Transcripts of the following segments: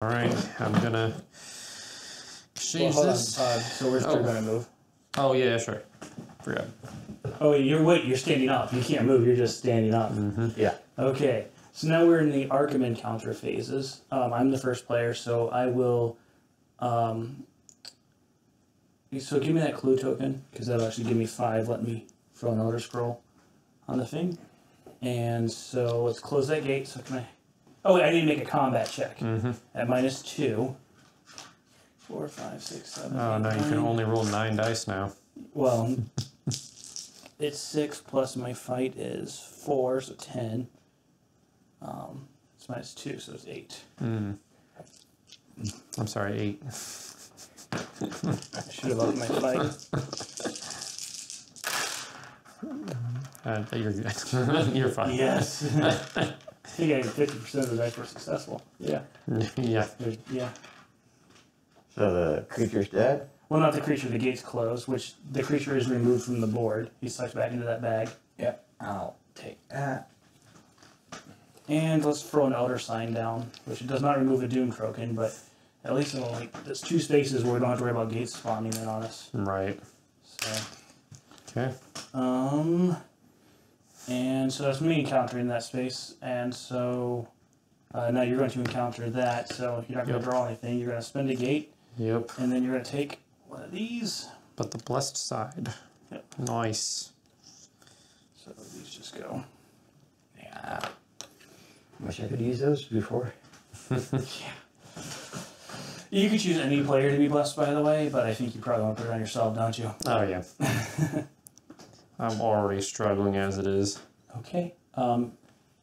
All right, I'm gonna Well, exchange hold on, this. Todd. So where's Oh. Drew gonna move? Oh yeah, sure. Forgot. Oh, you're wait. You're standing up. You can't move. You're just standing up. Yeah. Okay. So now we're in the Arkham encounter phases. Um, I'm the first player, so I will. Um, so give me that clue token because that'll actually give me five. Let me throw an order scroll on the thing. And so let's close that gate. So can I? Oh, wait, I need to make a combat check Mm-hmm. at minus two. Four, five, six, seven. Oh eight, no, you can only roll nine dice now. Well, it's six plus my fight is four, so ten. Um, it's minus two, so it's eight. Mm. I'm sorry, eight. I should have upped my fight. Uh, you're you're fine. Yes. I think I fifty percent of the dice were successful. Yeah. yeah. There's, yeah. So the creature's dead? Well, not the creature. The gate's closed, which the creature is removed from the board. He sucked back into that bag. Yep. I'll take that. And let's throw an Elder Sign down, which does not remove a doom token, but at least it'll like there's two spaces where we don't have to worry about gates spawning in on us. Right. So. Okay. Um, and so that's me encountering that space, and so uh, now you're going to encounter that. So you're not going Yep. to draw anything. You're going to spend a gate, Yep. and then you're going to take one of these. But the blessed side. Yep. Nice. So these just go. Yeah. Wish I could use those before. yeah. You could choose any player to be blessed, by the way, but I think you probably want to put it on yourself, don't you? Oh yeah. I'm already struggling as it is. Okay. Um,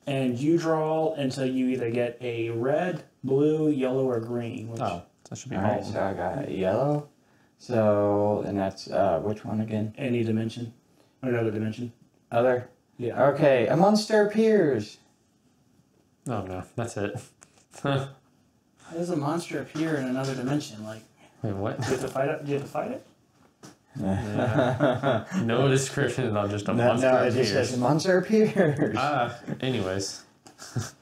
and you draw until you either get a red, blue, yellow, or green. Which, Oh, that should be Alright, so I got yellow. So, and that's, uh, which one again? Any dimension. Or another dimension. Other? Yeah. Okay, a monster appears. Oh no, that's it. How does a monster appear in another dimension? Like, Wait, what? do you have to fight it? Do you have to fight it? Yeah. no description, not just a No, monster no, it just says monster appears. Ah, anyways.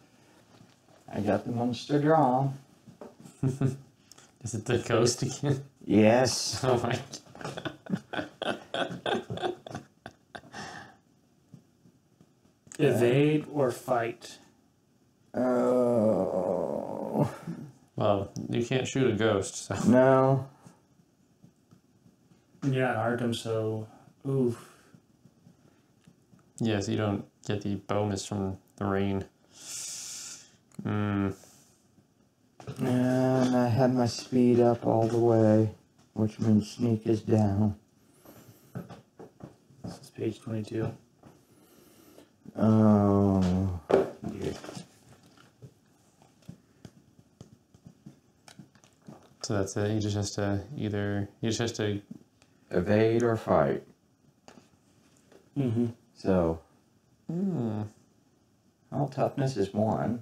I got the monster drawn. Is it the ghost again? Yes. Oh my. Evade or fight? Oh. Well, you can't shoot a ghost, so. No. You're not Arkham, so. Oof. Yes, you don't get the bonus from the rain. Mm, And I had my speed up all the way, which means sneak is down. This is page 22. Oh. dear. so that's it. He just has to either. He just has to. Evade or fight. Mm-hmm. So, Mm, all toughness is one.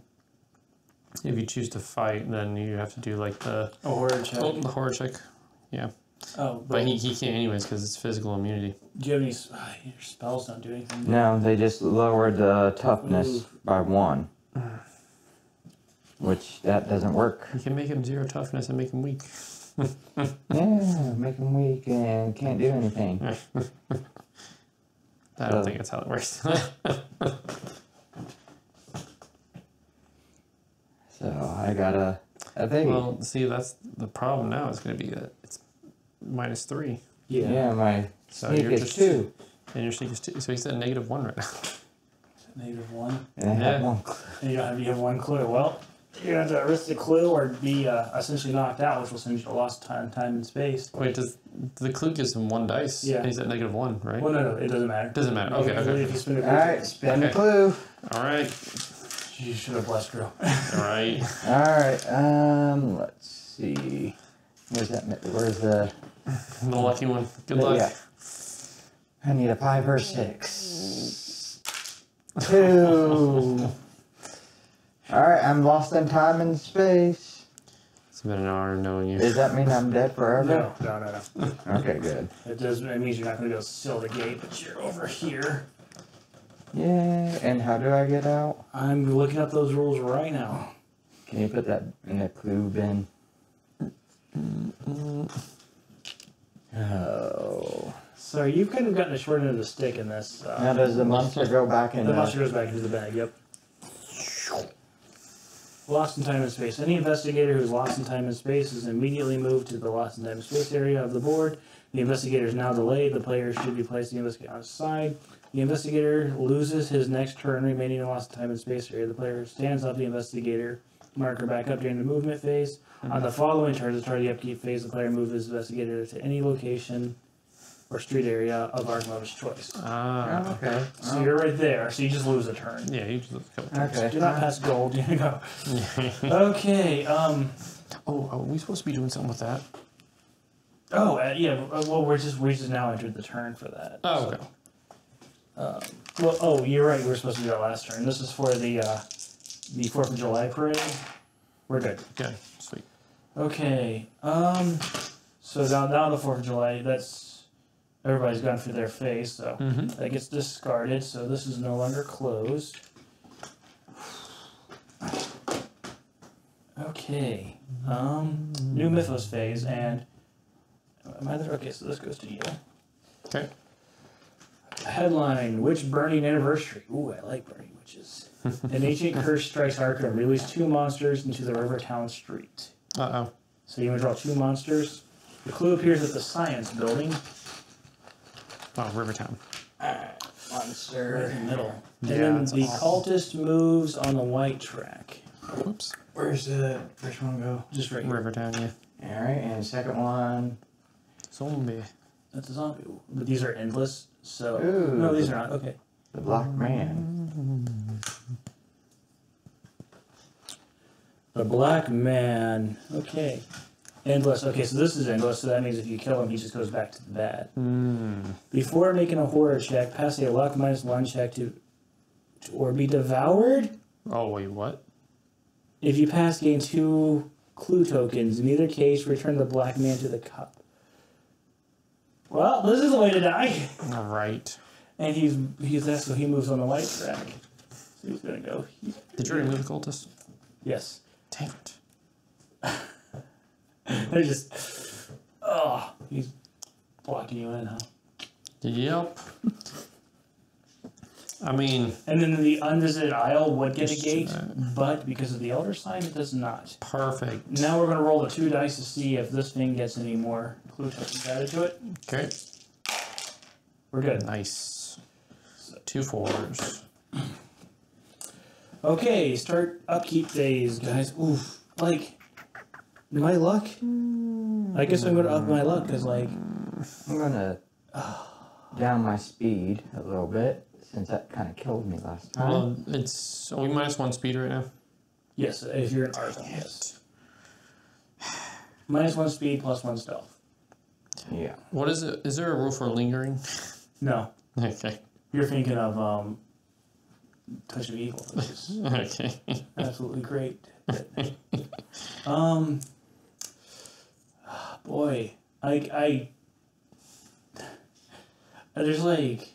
if you choose to fight, then you have to do like the. A horror check. Oh, the horror check. Yeah. Oh, but, But he, he can't, anyways, because it's physical immunity. do you have any. s- ah, your spells don't do anything. No, they just lowered the toughness Ooh. by one. Which that doesn't work. You can make him zero toughness and make him weak. Yeah, make them weak and can't do anything. I don't Uh, think that's how it works. So I gotta evade. well, see, that's the problem now. Is going to be that it's minus three, Yeah. yeah, my So sneak you're is just- two. and your sneak is two. So he's at negative one right now. Negative one. And I have Yeah. one. cl- And you don't have, you have one clue. Well, you're going to have to risk the clue or be uh, essentially knocked out, which will send you to lost time, time and space. Wait, does the clue gives him one dice? Yeah. and he's at negative one, right? Well, no, no, it doesn't matter. Doesn't matter. Okay, Usually okay. If you spin a Alright, spin the Okay. clue. All right, you should have blessed girl. all right. Alright, um, let's see. Where's that? mi- Where's the. The lucky one. Good Yeah. luck. I need a five or six. Two. Alright, I'm lost in time and space. It's been an hour knowing you. Does that mean I'm dead forever? no, no, no, no. Okay, good. It does. It means you're not going to go seal the gate, but you're over here. Yeah, and how do I get out? I'm looking up those rules right now. Can you put that in the clue bin? Oh. So you've kind of gotten the short end of the stick in this. Uh, Now does the monster go back in the the... monster goes back into the bag. Yep. Lost in time and space. Any investigator who's lost in time and space is immediately moved to the lost in time and space area of the board. The investigator is now delayed. The player should be placing the investigator on his side. The investigator loses his next turn remaining in lost in time and space area. The player stands up the investigator marker back up during the movement phase. On the mm-hmm. following turn, part of the upkeep phase, the player moves his investigator to any location or street area of Arkham of choice. Ah. Oh, okay. So you're right there, so you just lose a turn. Yeah, you just look a couple times. Okay. Do not pass gold. You go. Okay. Um. Oh, are we supposed to be doing something with that? Oh, uh, yeah. uh, Well, we're just we just now entered the turn for that. Oh, so- okay. Well, oh, you're right. We were supposed to do that last turn. This is for the uh, the Fourth of July parade. We're good. Okay, sweet. Okay. Um. So now, now the Fourth of July. That's everybody's gone through their phase, so Mm-hmm. that gets discarded. So this is no longer closed. Okay. Um. New Mythos phase and. Am I there? Okay, so this goes to you. Okay. Headline: Witch burning anniversary. Ooh, I like burning witches. An ancient curse strikes Arkham. Release two monsters into the Rivertown Street. Uh oh. So you to draw two monsters. The clue appears at the science building, Oh, Rivertown. right Monster. in the middle. And Yeah, then that's the awesome. cultist moves on the white track, Whoops. Where's the first one go? just right here. Rivertown, yeah. Alright, and second one. Zombie. That's a zombie. But these are endless. So Ooh. no, these are not. Okay. The Black Man. The black man. Okay. Endless. Okay, so this is endless. So that means if you kill him, he just goes back to the bad. Hmm. Before making a horror check, pass a luck minus one check to, to or be devoured. Oh, wait, what? If you pass, gain two clue tokens. In either case, return the black man to the cup. Well, this is the way to die. All right. And he's he's that, so he moves on the white track. So he's gonna go. here. Did you remove the cultist? Yes. Dang it. They're just. Oh, he's blocking you in, huh? Yep. I mean, And then the unvisited isle would get a gate, but because of the elder sign, it does not. perfect. Now we're gonna roll the two dice to see if this thing gets any more clue tokens added to it. Okay. We're good. Nice. Two fours. Okay, start upkeep phase, guys. Oof, like my luck. I guess I'm gonna up my luck because like I'm gonna down my speed a little bit since that kind of killed me last time. Well, it's. only minus one speed right now? yes, if you're an Arkham, yes. Minus one speed, plus one stealth. yeah. What is it? Is there a rule for lingering? No, Okay. you're thinking of um, Touch of Evil, which is Okay. absolutely great. um, boy, I I there's like.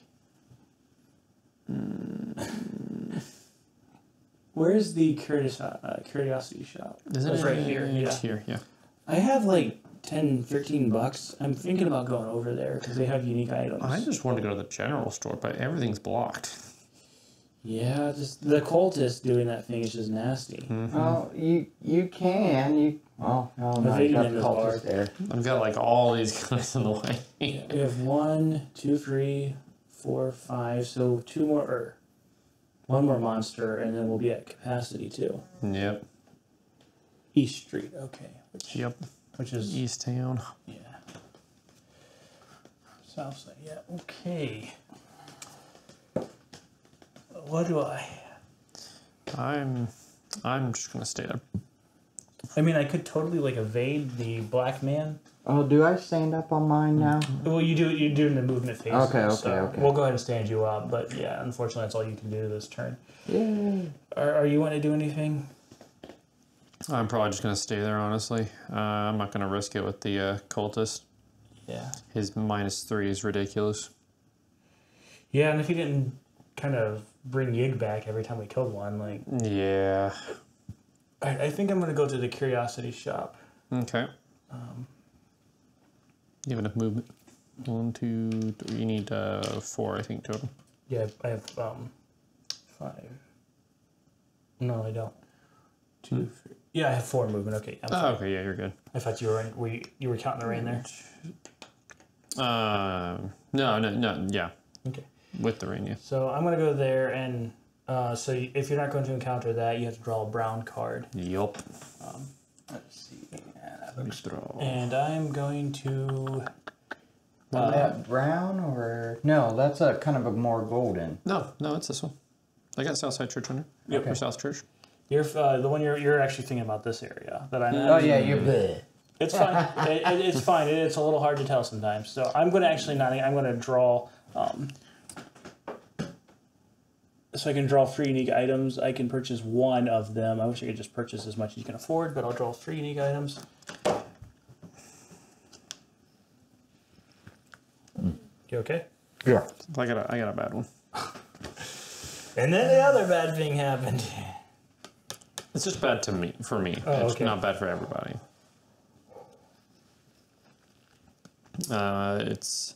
Where's the curious, uh, curiosity shop? It's it right here, yeah. It's here, yeah. I have like 10, 13 bucks. I'm thinking about going over there because they have unique items. I just wanted to go to the general store, but everything's blocked. Yeah, just the cultist doing that thing is just nasty. Mm-hmm. Well, you you can you. Oh no, The no, you got the is cultist there. I've got like all these guys in the way. We have one, two, three, four, five. So two more, or one more monster, and then we'll be at capacity too. Yep. East Street, okay. Which, Yep. which is East Town. yeah. South side, yeah. Okay. What do I? I'm. I'm just gonna stay there. I mean, I could totally like evade the black man. Oh, do I stand up on mine now? Well, you do you do in the movement phase. Okay, okay, so okay. We'll go ahead and stand you up, but yeah, unfortunately, that's all you can do this turn. Yay! Are, are you want to do anything? I'm probably just gonna stay there, honestly. Uh, I'm not gonna risk it with the uh, cultist. Yeah. His minus three is ridiculous. Yeah, and if he didn't kind of bring Yig back every time we killed one, like Yeah. Right, I think I'm gonna go to the curiosity shop. Okay. you have enough movement. One, two, three. You need uh, four, I think, total. Yeah, I have um, five. No, I don't. Two, three. Yeah, I have four movement. Okay, I'm Oh, sorry. okay, yeah, you're good. I thought you were in, we you were counting the rain there. Um, no, no, no, yeah, Okay, with the rain, yeah. so I'm gonna go there and uh, so y- if you're not going to encounter that, you have to draw a brown card. Yup. Let's see. Let me draw. And I'm going to. Was that brown or no? That's a kind of a more golden. No, no, it's this one. I got Southside Church on there. Yep. Or South Church. You're uh, the one you're you're actually thinking about this area that I'm. Oh yeah, you're bleh. It's fine. it, it, it's fine. It, it's a little hard to tell sometimes. So I'm going to actually not. I'm going to draw. Um, so I can draw three unique items. I can purchase one of them. I wish I could just purchase as much as you can afford, but I'll draw three unique items. You okay? Yeah. I got a, I got a bad one. And then the other bad thing happened. It's just bad to me, for me. Oh, it's okay. not bad for everybody. Uh, it's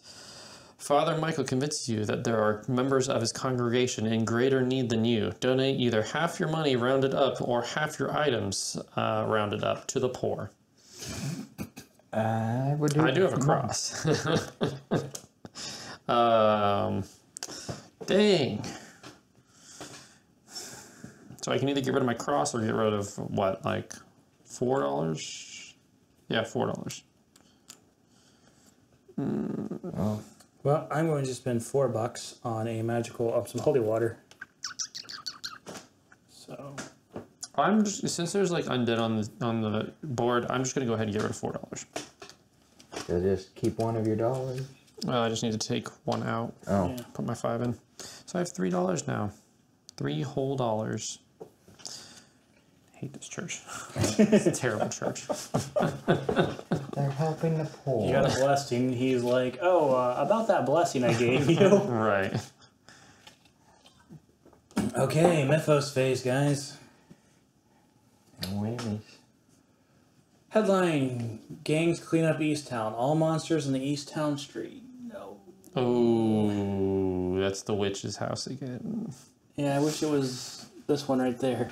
Father Michael convinces you that there are members of his congregation in greater need than you. Donate either half your money rounded up or half your items uh, rounded up to the poor. I would do. I do have a cross. um, dang. So I can either get rid of my cross or get rid of what, like four dollars? Yeah, four dollars. Oh, Well, I'm going to spend four bucks on a magical of some holy water. So I'm just since there's like undead on the on the board, I'm just gonna go ahead and get rid of four dollars. so just keep one of your dollars. Well, I just need to take one out, Oh, yeah. put my five in. So I have three dollars now. Three whole dollars. hate this church. it's a terrible church. they're helping the poor. you got a blessing. He's like, oh, uh, about that blessing I gave you. Right. okay, Mythos phase, guys. Whammies. Headline: Gangs clean up East Town. All monsters in the East Town street. No. Oh, that's the witch's house again. Yeah, I wish it was this one right there.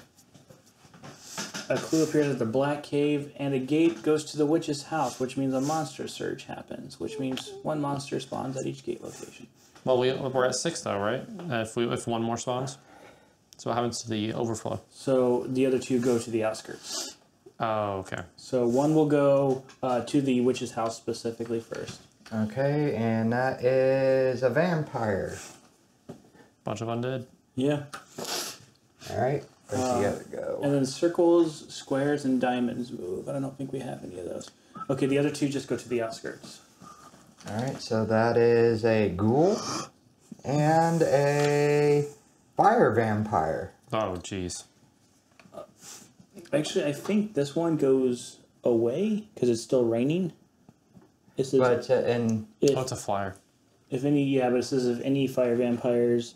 A clue appears at the Black Cave, and a gate goes to the witch's house, which means a monster surge happens, which means one monster spawns at each gate location. Well, we, we're at six though, right? Uh, if we if one more spawns, so what happens to the overflow? So the other two go to the outskirts. Oh, okay. So one will go uh, to the witch's house specifically first. Okay, and that is a vampire. Bunch of undead. Yeah. All right, where's Uh, the other go? And then circles, squares, and diamonds move. I don't think we have any of those. Okay, the other two just go to the outskirts. All right, so that is a ghoul and a fire vampire. Oh, jeez. Actually, I think this one goes away because it's still raining. It says But uh, and if, Oh, it's a flyer. if any, yeah, but it says if any fire vampires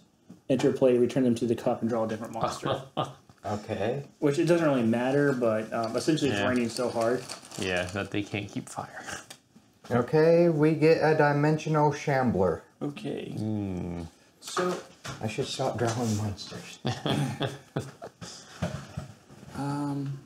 enter play, return them to the cup and draw a different monster. okay, Which it doesn't really matter, but um, essentially it's raining so hard. Yeah, that they can't keep fire. okay, we get a dimensional shambler. Okay. Hmm. So, I should stop drawing monsters. um,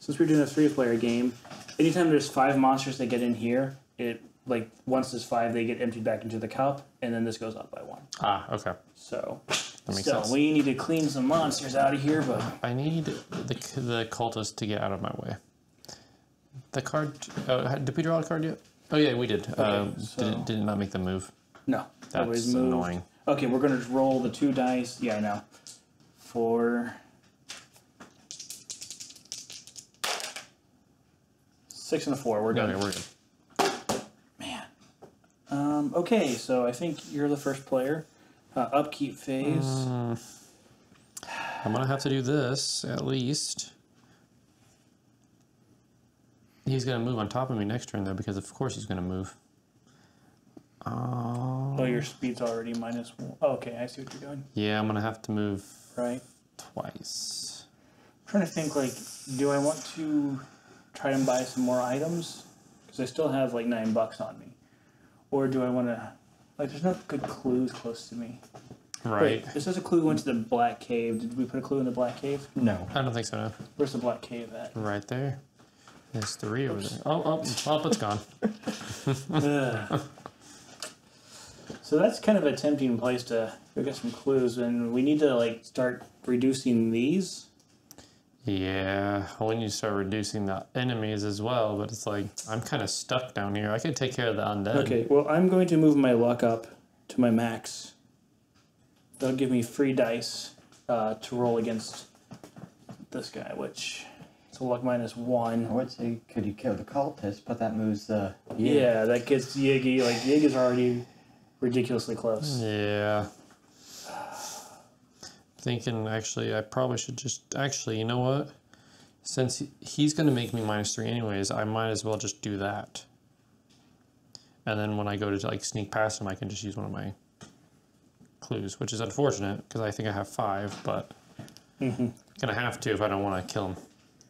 since we're doing a three-player game, anytime there's five monsters that get in here, it like once there's five, they get emptied back into the cup, and then this goes up by one. Ah, okay. So, That makes still, sense. we need to clean some monsters out of here, but I need the the cultist to get out of my way. The card. Oh, did we draw a card yet? Oh yeah, we did. um, so- did, it, did it not make them move? no, That's moved. annoying. Okay, we're gonna roll the two dice. Yeah, I know. Four. Six and a four. We're done. Okay, we're good. Man. Um, okay, so I think you're the first player. Uh, upkeep phase. Mm. I'm gonna have to do this at least. He's gonna move on top of me next turn though, because of course he's gonna move. Um, oh, your speed's already minus one. Oh, okay, I see what you're doing. yeah, I'm gonna have to move Right. twice. trying to think like, do I want to try and buy some more items? Because I still have like nine bucks on me, or do I want to? Like, there's no good clues close to me. Right. Wait, this is a clue went to the black cave. Did we put a clue in the black cave? No. I don't think so. No. Where's the black cave at? Right there. There's three over there. Oh, oh, oh, it's gone. So that's kind of a tempting place to go get some clues, and we need to like start reducing these. Yeah, well, we need to start reducing the enemies as well, but it's like, I'm kind of stuck down here. I could take care of the undead. Okay, well, I'm going to move my luck up to my max. That'll give me free dice uh, to roll against this guy, which so luck minus I one. would say, could you kill the cultist, but that moves the. Yeah, that gets Yiggy. Like Yig is already ridiculously close. Yeah. Thinking actually, I probably should just actually, you know what? Since he's going to make me minus three anyways, I might as well just do that. And then when I go to like sneak past him, I can just use one of my clues, which is unfortunate because I think I have five, but Mm-hmm. gonna have to if I don't want to kill him.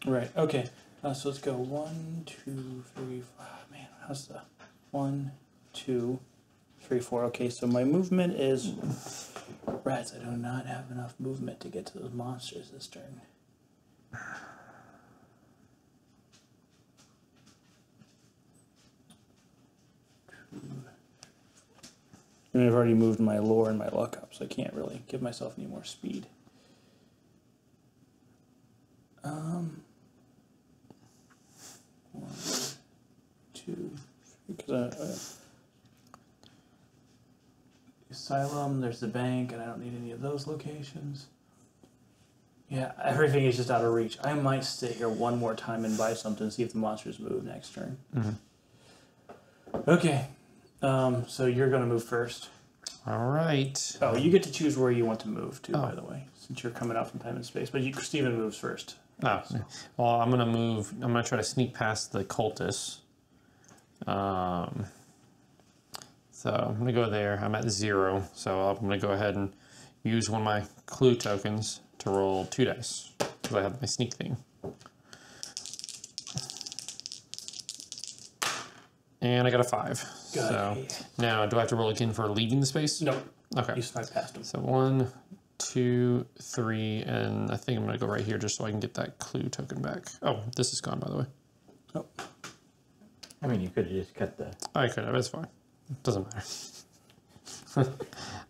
Right. Okay. Uh, so let's go one, two, three. Four. Oh, man, how's the one, two, three, four? Okay, so my movement is rats. I do not have enough movement to get to those monsters this turn. And I've already moved my lore and my luck up, so I can't really give myself any more speed. Um, one, two, because I, I, asylum. There's the bank, and I don't need any of those locations. Yeah, everything is just out of reach. I might sit here one more time and buy something, see if the monsters move next turn. Okay, um, so you're gonna move first. All right. Oh, you get to choose where you want to move to, by Oh. the way, since you're coming out from time and space. But you, Steven moves first. Oh, well, I'm gonna move. I'm gonna try to sneak past the cultists. Um, so I'm gonna go there. I'm at zero, so I'm gonna go ahead and use one of my clue tokens to roll two dice because I have my sneak thing. And I got a five. Good. So now, do I have to roll again for leaving the space? No, Okay. you snuck past him. So one, two, three, and I think I'm gonna go right here just so I can get that clue token back. Oh, this is gone by the way. Oh, I mean, you could have just cut the. I could have. It's fine. Doesn't matter.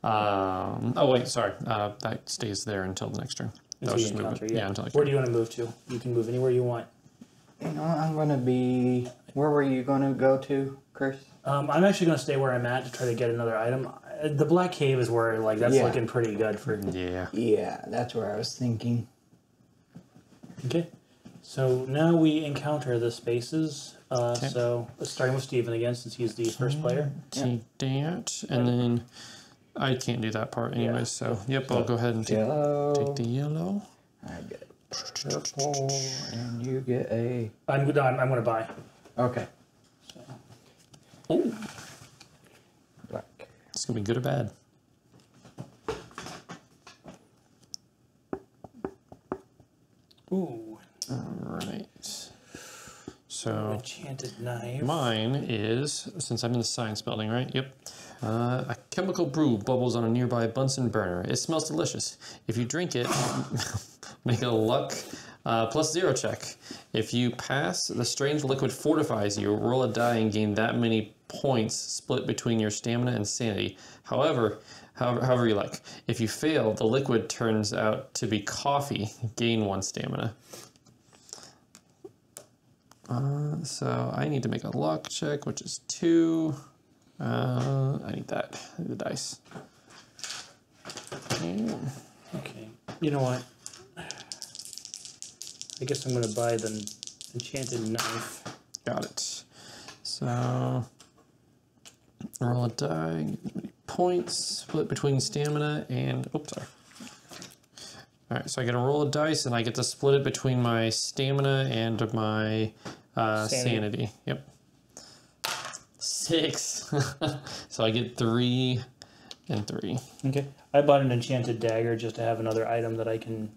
um, oh wait, sorry. Uh, that stays there until the next turn. Until was you just encounter. Yeah. until I Where do you want to move to? You can move anywhere you want. You know, I'm gonna be. Where were you gonna go to, Chris? Um, I'm actually going to stay where I'm at to try to get another item. Uh, The black cave is where like that's Yeah. looking pretty good for. Yeah. Yeah, that's where I was thinking. Okay. So now we encounter the spaces. Uh, Okay. So starting with Steven again since he's the first player. Take that, and then I can't do that part anyway. Yeah. So yep, I'll go ahead and take, take the yellow. I get purple, and you get a. I'm no, I'm, I'm going to buy. Okay. So. Oh, Black. it's gonna be good or bad. Ooh, All right. So enchanted knife. Mine is, since I'm in the science building, right? Yep. Uh, a chemical brew bubbles on a nearby Bunsen burner. It smells delicious. If you drink it, make a luck uh, plus zero check. If you pass, the strange liquid fortifies you. Roll a die and gain that many points split between your stamina and sanity. However, however, however you like. If you fail, the liquid turns out to be coffee. Gain one stamina. Uh, so I need to make a luck check, which is two. Uh, I need that. I need the dice. Okay. You know what? I guess I'm going to buy the enchanted knife. Got it. So roll a die. Points split between stamina and. Oops, sorry. All right, so I get to roll a dice, and I get to split it between my stamina and my uh, Sanity. sanity. Yep. Six. so I get three and three. Okay. I bought an enchanted dagger just to have another item that I can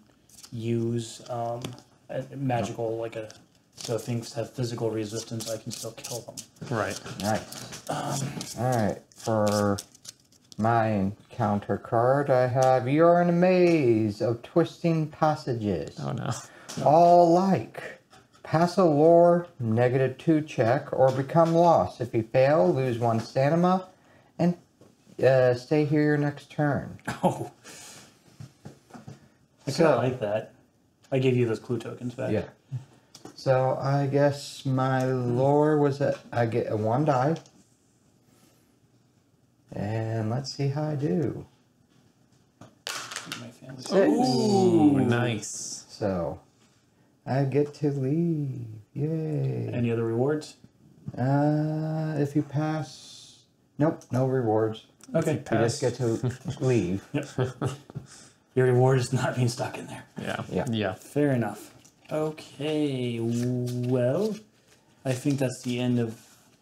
use um, a magical like a so things have physical resistance. I can still kill them. Right. Nice. Alright, for my encounter card, I have You are in a maze of twisting passages. Oh no. All like. Pass a lore, negative two check, or become lost. If you fail, lose one stamina, and uh, stay here your next turn. Oh, I kind of like that. I gave you those clue tokens back. Yeah. So I guess my lore was that I get a one die. And let's see how I do. My. Six. Ooh, nice. So I get to leave. Yay. Any other rewards? Uh, if you pass, nope, no rewards. Okay. You just get to leave. Yep. Your reward is not being stuck in there. Yeah. Yeah. Yeah. Fair enough. Okay. Well, I think that's the end of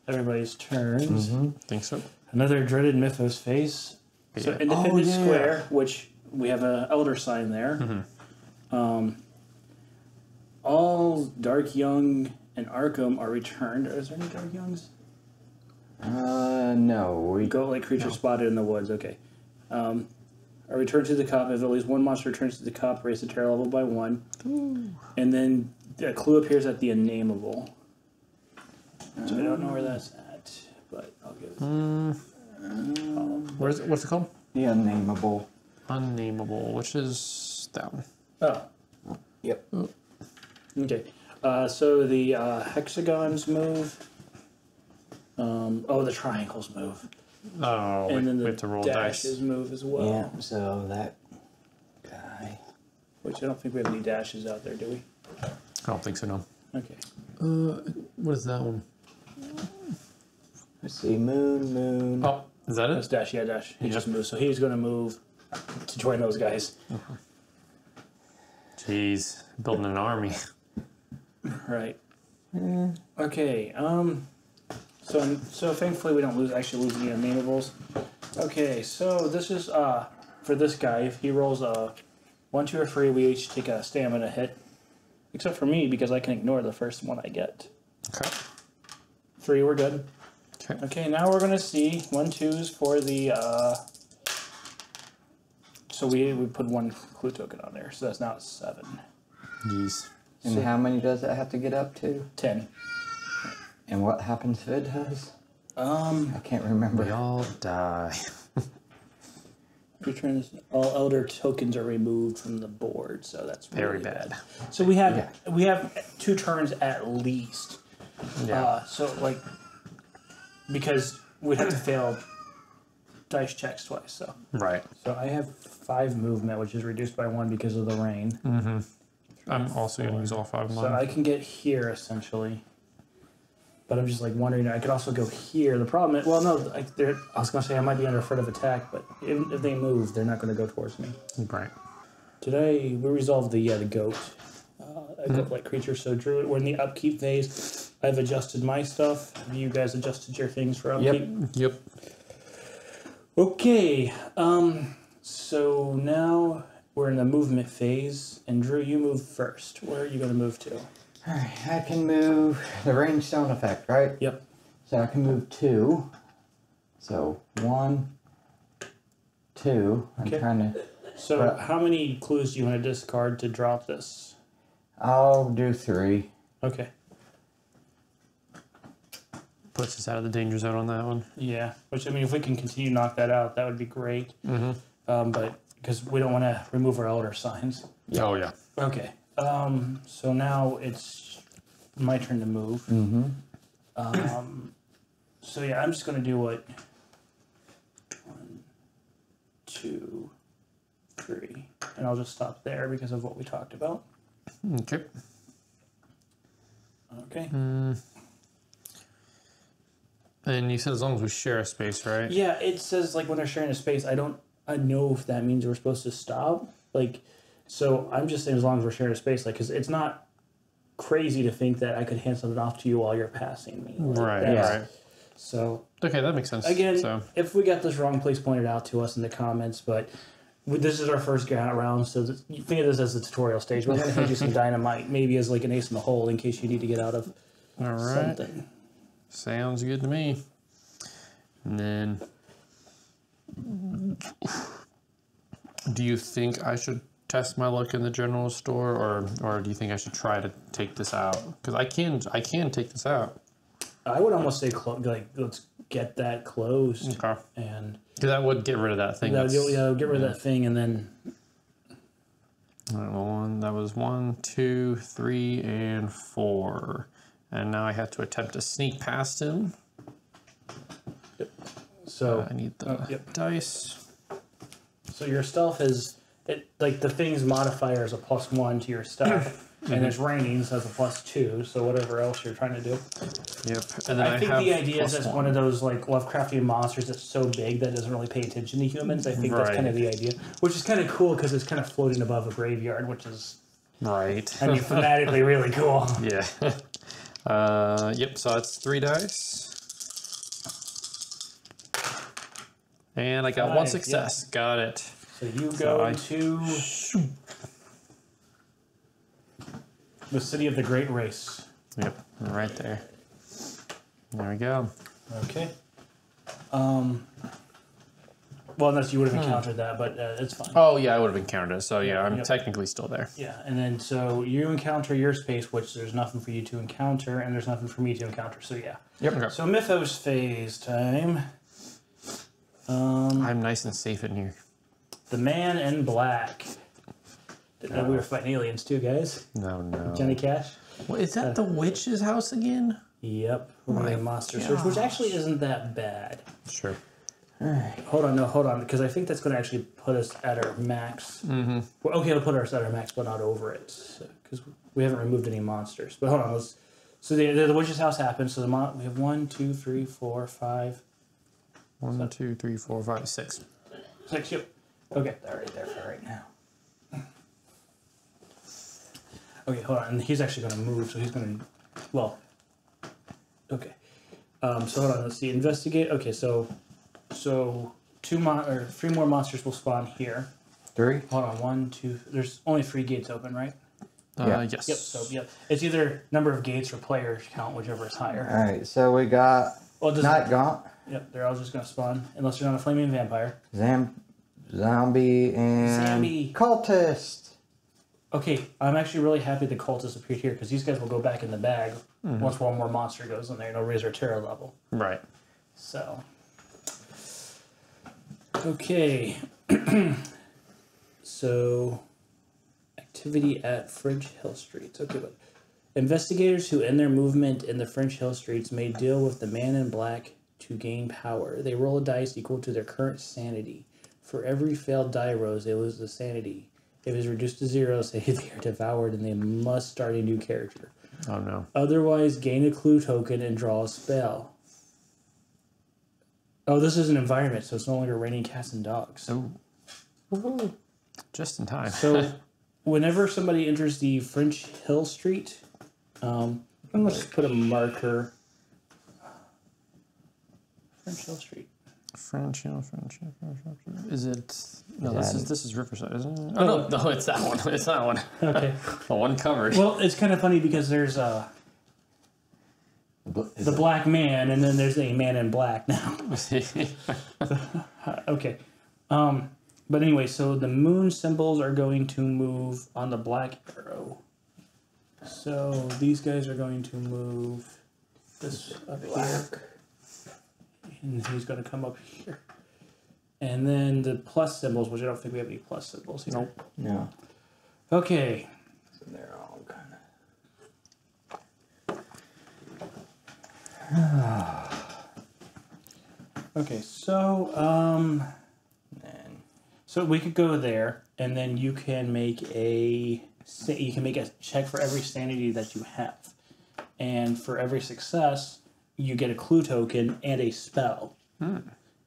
everybody's turns. Mm-hmm. Think so. Another dreaded Mythos phase. So Yeah. Independence Oh, yeah. Square, which we have an elder sign there. Mhm. Um, all Dark Young and Arkham are returned. Is there any Dark Youngs? Uh, no, we go like creature spotted in the woods. Okay. Um, are returned to the cup. If at least one monster returns to the cup, raise the terror level by one. Ooh. And then a clue appears at the unnameable. So I don't know where that's at, but I'll give it. Where's what's it called? the unnameable. Unnameable, which is that one. Oh, Yep. Okay. Uh, so the uh, hexagons move. Um, oh, the triangles move. Oh, we, and then we the have to roll dashes dice. move as well. Yeah. So that guy. Which I don't think we have any dashes out there, do we? I don't think so. No. Okay. Uh, what is that one? Let's see. Moon, moon. Oh, is that That's it? dash. Yeah, dash. He Yep. just moved, so he's going to move to join those guys. Jeez, building an army. Right. Okay. Um. So so thankfully we don't lose actually lose any unnamables. Okay. So this is uh for this guy if he rolls a one, two, or three, we each take a stamina hit. Except for me because I can ignore the first one I get. Okay. Three, we're good. Okay. Okay, now we're gonna see one twos for the. Uh, so we we put one clue token on there, so that's now seven. Jeez. And So- how many does it have to get up to? Ten. And what happens if it does? Um, I can't remember. We all die. return this. All elder tokens are removed from the board, so that's Very really bad. So we have Yeah. we have two turns at least. Yeah. Uh, so like, because we'd have to fail dice checks twice. So right. so I have five movement, which is reduced by one because of the rain. I'm also going to use all five of mine. So. I can get here essentially. But I'm just like wondering. I could also go here. The problem is, well, no, like they're, I was gonna say I might be under threat of attack, but if, if they move, they're not gonna go towards me. right. Today we resolved the yeah the goat, uh, a goat-like creature. So Drew, we're in the upkeep phase. I've adjusted my stuff. Have you guys adjusted your things for upkeep? Yep. Yep. Okay. Um. So now we're in the movement phase, and Drew, you move first. Where are you gonna move to? Alright, I can move the range stone effect, right? Yep. So I can move two. So one, two. I'm Okay. trying to. So Right. how many clues do you want to discard to drop this? I'll do three. Okay. Puts us out of the danger zone on that one. Yeah. Which I mean, if we can continue to knock that out, that would be great. Mm-hmm. Um, but because we don't want to remove our elder signs. Oh, yeah. Okay. Um, so now it's my turn to move. Mm-hmm. Um, so yeah, I'm just gonna do what. One, two, three, and I'll just stop there because of what we talked about. Okay. Okay. And you said as long as we share a space, right? Yeah, it says like when they're sharing a space. I don't. I know if that means we're supposed to stop. Like, so I'm just saying as long as we're sharing a space, like, because it's not crazy to think that I could hand something off to you while you're passing me. Like, Right, that's- right. So Okay, that makes sense. again, so, if we got this wrong, please point it out to us in the comments. But this is our first round, so this, think of this as the tutorial stage. We're gonna hand you some dynamite, maybe as like an ace in the hole in case you need to get out of All right. something. Sounds good to me. And then, do you think I should test my luck in the general store, or or do you think I should try to take this out? Because I can I can take this out. I would almost say clo- like let's get that closed Okay. and Because that would get rid of that thing. that, you'll, yeah, get rid of that thing and then All right, well, one that was one, two, three, and four, and now I have to attempt to sneak past him. So I need the Oh, yep. dice. so your stealth is it like the thing's modifier is a plus one to your stealth. And it's raining, so that's a plus two. So whatever else you're trying to do, Yep. And then I, I think have the idea is plus it's one of those like Lovecraftian monsters that's so big that doesn't really pay attention to humans. I think that's kind of the idea, which is kind of cool because it's kind of floating above a graveyard, which is Right. I mean thematically really cool. Yeah. Uh, yep, so it's three dice. And I got one Five, yeah. success. Got it. So you go I- into the city of the Great Race. Yep, right there. There we go. Okay. Um. Well, unless you would have encountered that, but uh, it's fine. Oh, yeah, I would have encountered it. So, yeah, I'm Yep. technically still there. Yeah, and then so you encounter your space, which there's nothing for you to encounter, and there's nothing for me to encounter. So yeah. Yep. Okay. So Mythos phase time. Um, I'm nice and safe in here. the man in black. Didn't know we were fighting aliens too, guys. No, no. Johnny Cash. Is that the witch's house again? Yep, we're My going to monster surge, which actually isn't that bad. Sure. All right. Hold on, no, hold on, because I think that's going to actually put us at our max. Mm-hmm. Well, okay, it'll put us at our max, but not over it, because we haven't removed any monsters. But hold on, let's. So the, the witch's house happens. So the mon- we have one, two, three, four, five, One, two, three, four, five, six. six. Yep. Okay, they're right there for right now. Okay, hold on. And he's actually going to move, so he's going to. Well. Okay. Um, so hold on. Let's see. Investigate. Okay, so, so two mon- or three more monsters will spawn here. Three. Hold on, one, two. There's only three gates open, right? Uh, Yeah. Yes. Yep. So yep, it's either number of gates or players count, whichever is higher. All right. So we got Well, doesn't. Night Gaunt, Yep, they're all just gonna spawn unless you're not a flaming vampire. Zam, Zombie, and Zombie. Cultist. Okay, I'm actually really happy the cultists appeared here because these guys will go back in the bag Mm-hmm. once one more monster goes in there. It'll raise our terror level. Right. So. Okay. so. Activity at French Hill Streets. Okay, but investigators who end their movement in the French Hill Streets may deal with the man in black to gain power. They roll a dice equal to their current sanity. For every failed die rolls, they lose the sanity. If it is reduced to zero, say they are devoured and they must start a new character. Oh, no. Otherwise, gain a clue token and draw a spell. Oh, this is an environment, so it's no longer raining cats and dogs. Oh. Just in time. So, whenever somebody enters the French Hill Street, um, and let's just put a marker. French Hill Street. French Hill, French Hill, French Hill. Is it? No, Is this is this is Riverside, isn't it? Oh no, no, it's that one. It's that one. Okay. The one covered. well, it's kind of funny because there's uh, the black man, and then there's a man in black now. Okay. Um, but anyway, so the moon symbols are going to move on the black arrow. So these guys are going to move this up here. And he's going to come up here. And then the plus symbols, which I don't think we have any plus symbols here. Nope. No. Okay. So they're all kind of... Okay, so um. And so we could go there and then you can make a you can make a check for every sanity that you have. And for every success, you get a clue token and a spell.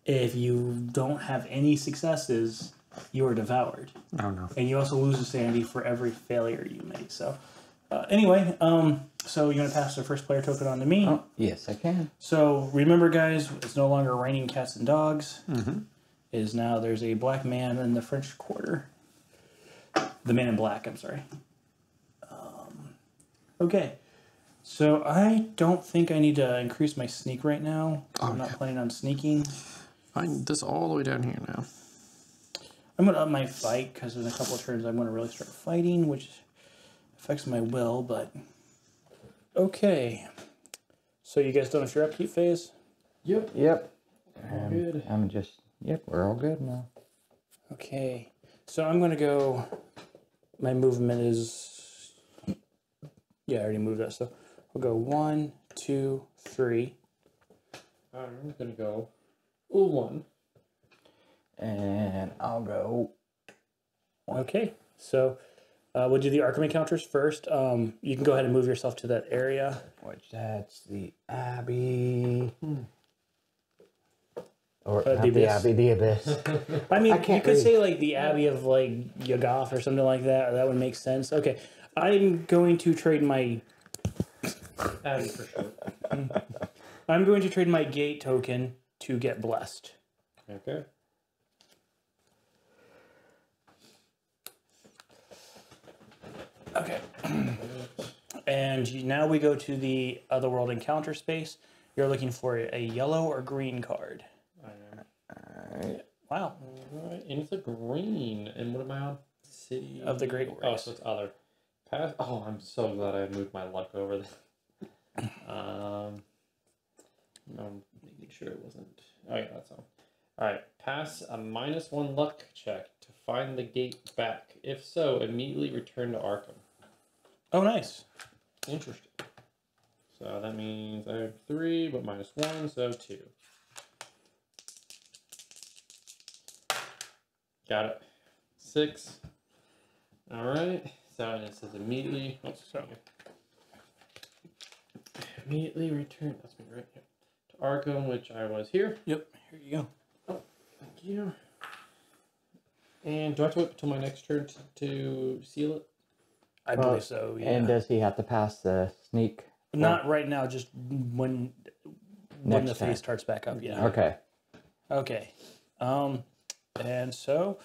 If you don't have any successes, you are devoured. oh no. And you also lose a sanity for every failure you make. So uh, anyway, um, so you're gonna pass the first player token on to me. oh, yes, I can. So remember, guys, it's no longer raining cats and dogs. is now there's a black man in the French Quarter. The man in black, I'm sorry. Um, okay. So I don't think I need to increase my sneak right now. I'm not planning on sneaking. Find this all the way down here now. I'm gonna up my fight because in a couple of turns I'm gonna really start fighting, which affects my will. But okay. So you guys done with your upkeep phase? Yep. Yep. All Um, good. I'm just. Yep, we're all good now. Okay. So I'm gonna go. My movement is. Yeah, I already moved that. So I'll go one, two, three. I'm gonna go. Ooh, one. And I'll go. Okay. So uh, we'll do the Arkham encounters first. Um, you can go ahead and move yourself to that area. Which that's the Abbey. Or Uh, the the, Abbey, the Abyss. I mean, I you could read. say like the Abbey of like Yuggoth or something like that. That would make sense. Okay, I'm going to trade my. Abby for sure. I'm going to trade my gate token to get blessed. Okay. Okay. and now we go to the otherworld encounter space. You're looking for a yellow or green card. I am. Alright. Wow. Alright, and it's a green. And what am I on? City Of the Great Oh, Works. so it's other. Pass. Oh, I'm so glad I moved my luck over there. Um, I'm making sure it wasn't. Oh yeah, that's all. All right, pass a minus one luck check to find the gate back. If so, immediately return to Arkham. Oh, nice. Interesting. So that means I have three, but minus one, so two. Got it. Six. All right. So and it says immediately. Oh, So- immediately return. That's me right here to Arkham, which I was here. Yep. Here you go. Oh, Thank you. And do I have to wait until my next turn to, to seal it? I Uh, believe so. Yeah. And does he have to pass the sneak? Not right now. Just when when Next the time. phase starts back up. Yeah. Okay. Okay. Um, and so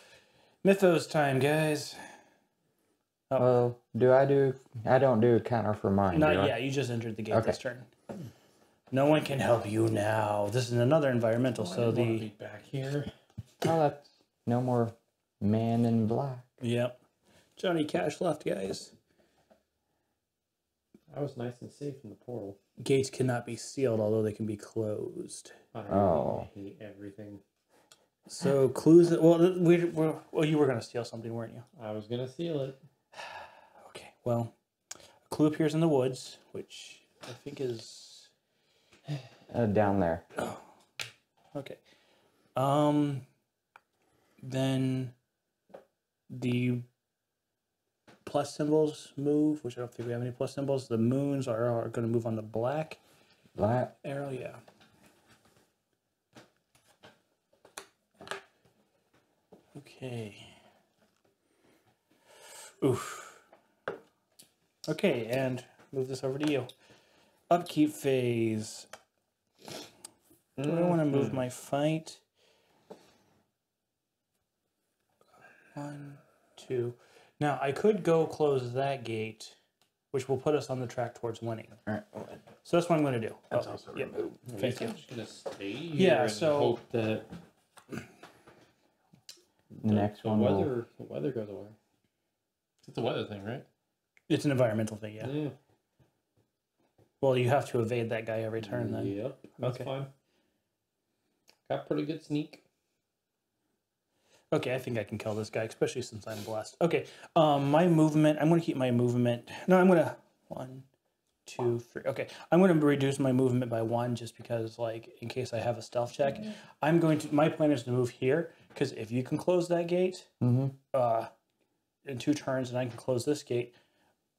Mythos time, guys. Oh. Well, do I do? I don't do a counter for mine. Not do I? You just entered the gate Okay. this turn. No one can help you now. This is another environmental. I so didn't wanna the be back here. Oh, that's no more man in black. yep, Johnny Cash left, guys. I was nice and safe in the portal. Gates cannot be sealed, although they can be closed. I Oh. hate everything. So clues. Well, we. Well, you were going to steal something, weren't you? I was gonna steal it. Okay. Well, a clue appears in the woods, which I think is Uh, down there. Okay. Um then the plus symbols move, which I don't think we have any plus symbols. The moons are, are going to move on the black Black. arrow, yeah. Okay. Oof. Okay, and move this over to you. Upkeep phase. Do I want to move mm-hmm. my fight? One, two. Now I could go close that gate, which will put us on the track towards winning. Alright. So that's what I'm going to do. That's Oh, also yep. removed. Thank I'm you. just gonna stay here Yeah, and so- hope that The next the one will. weather the weather goes away. It's a weather thing, right? It's an environmental thing, yeah. Yeah. Well, you have to evade that guy every turn then. Yep. That's Okay. fine. Got pretty good sneak. Okay, I think I can kill this guy, especially since I'm blessed. Okay, um, my movement. I'm going to keep my movement. No, I'm going to one, two, three. Okay, I'm going to reduce my movement by one just because, like, in case I have a stealth check. I'm going to. My plan is to move here because if you can close that gate, Mm-hmm. uh, in two turns, and I can close this gate,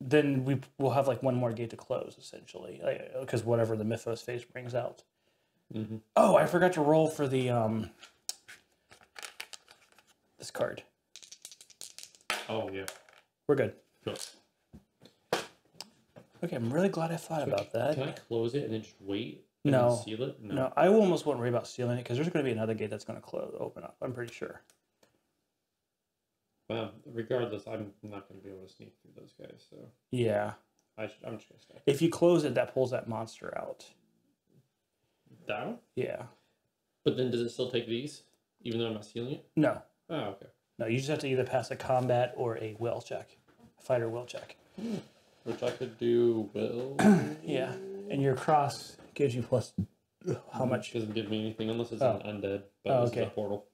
then we will have like one more gate to close essentially, because whatever the Mythos phase brings out. Mm-hmm. Oh, I forgot to roll for the um this card. Oh yeah. We're good. Okay, I'm really glad I thought about that. Can I close it and then just wait No. seal it. No. No, I almost wouldn't worry about sealing it because there's going to be another gate that's going to close, open up. I'm pretty sure. Well, regardless, I'm not going to be able to sneak through those guys. So Yeah. I should, I'm just going to stay If you close it, that pulls that monster out. down. Yeah. But then, does it still take these, even though I'm not sealing it? No, Oh, okay. no, you just have to either pass a combat or a will check, a fighter will check. Hmm, which I could do. Will. Yeah, and your cross gives you plus how hmm, much? Doesn't give me anything unless it's Oh. an undead. But Oh, this is okay. a portal.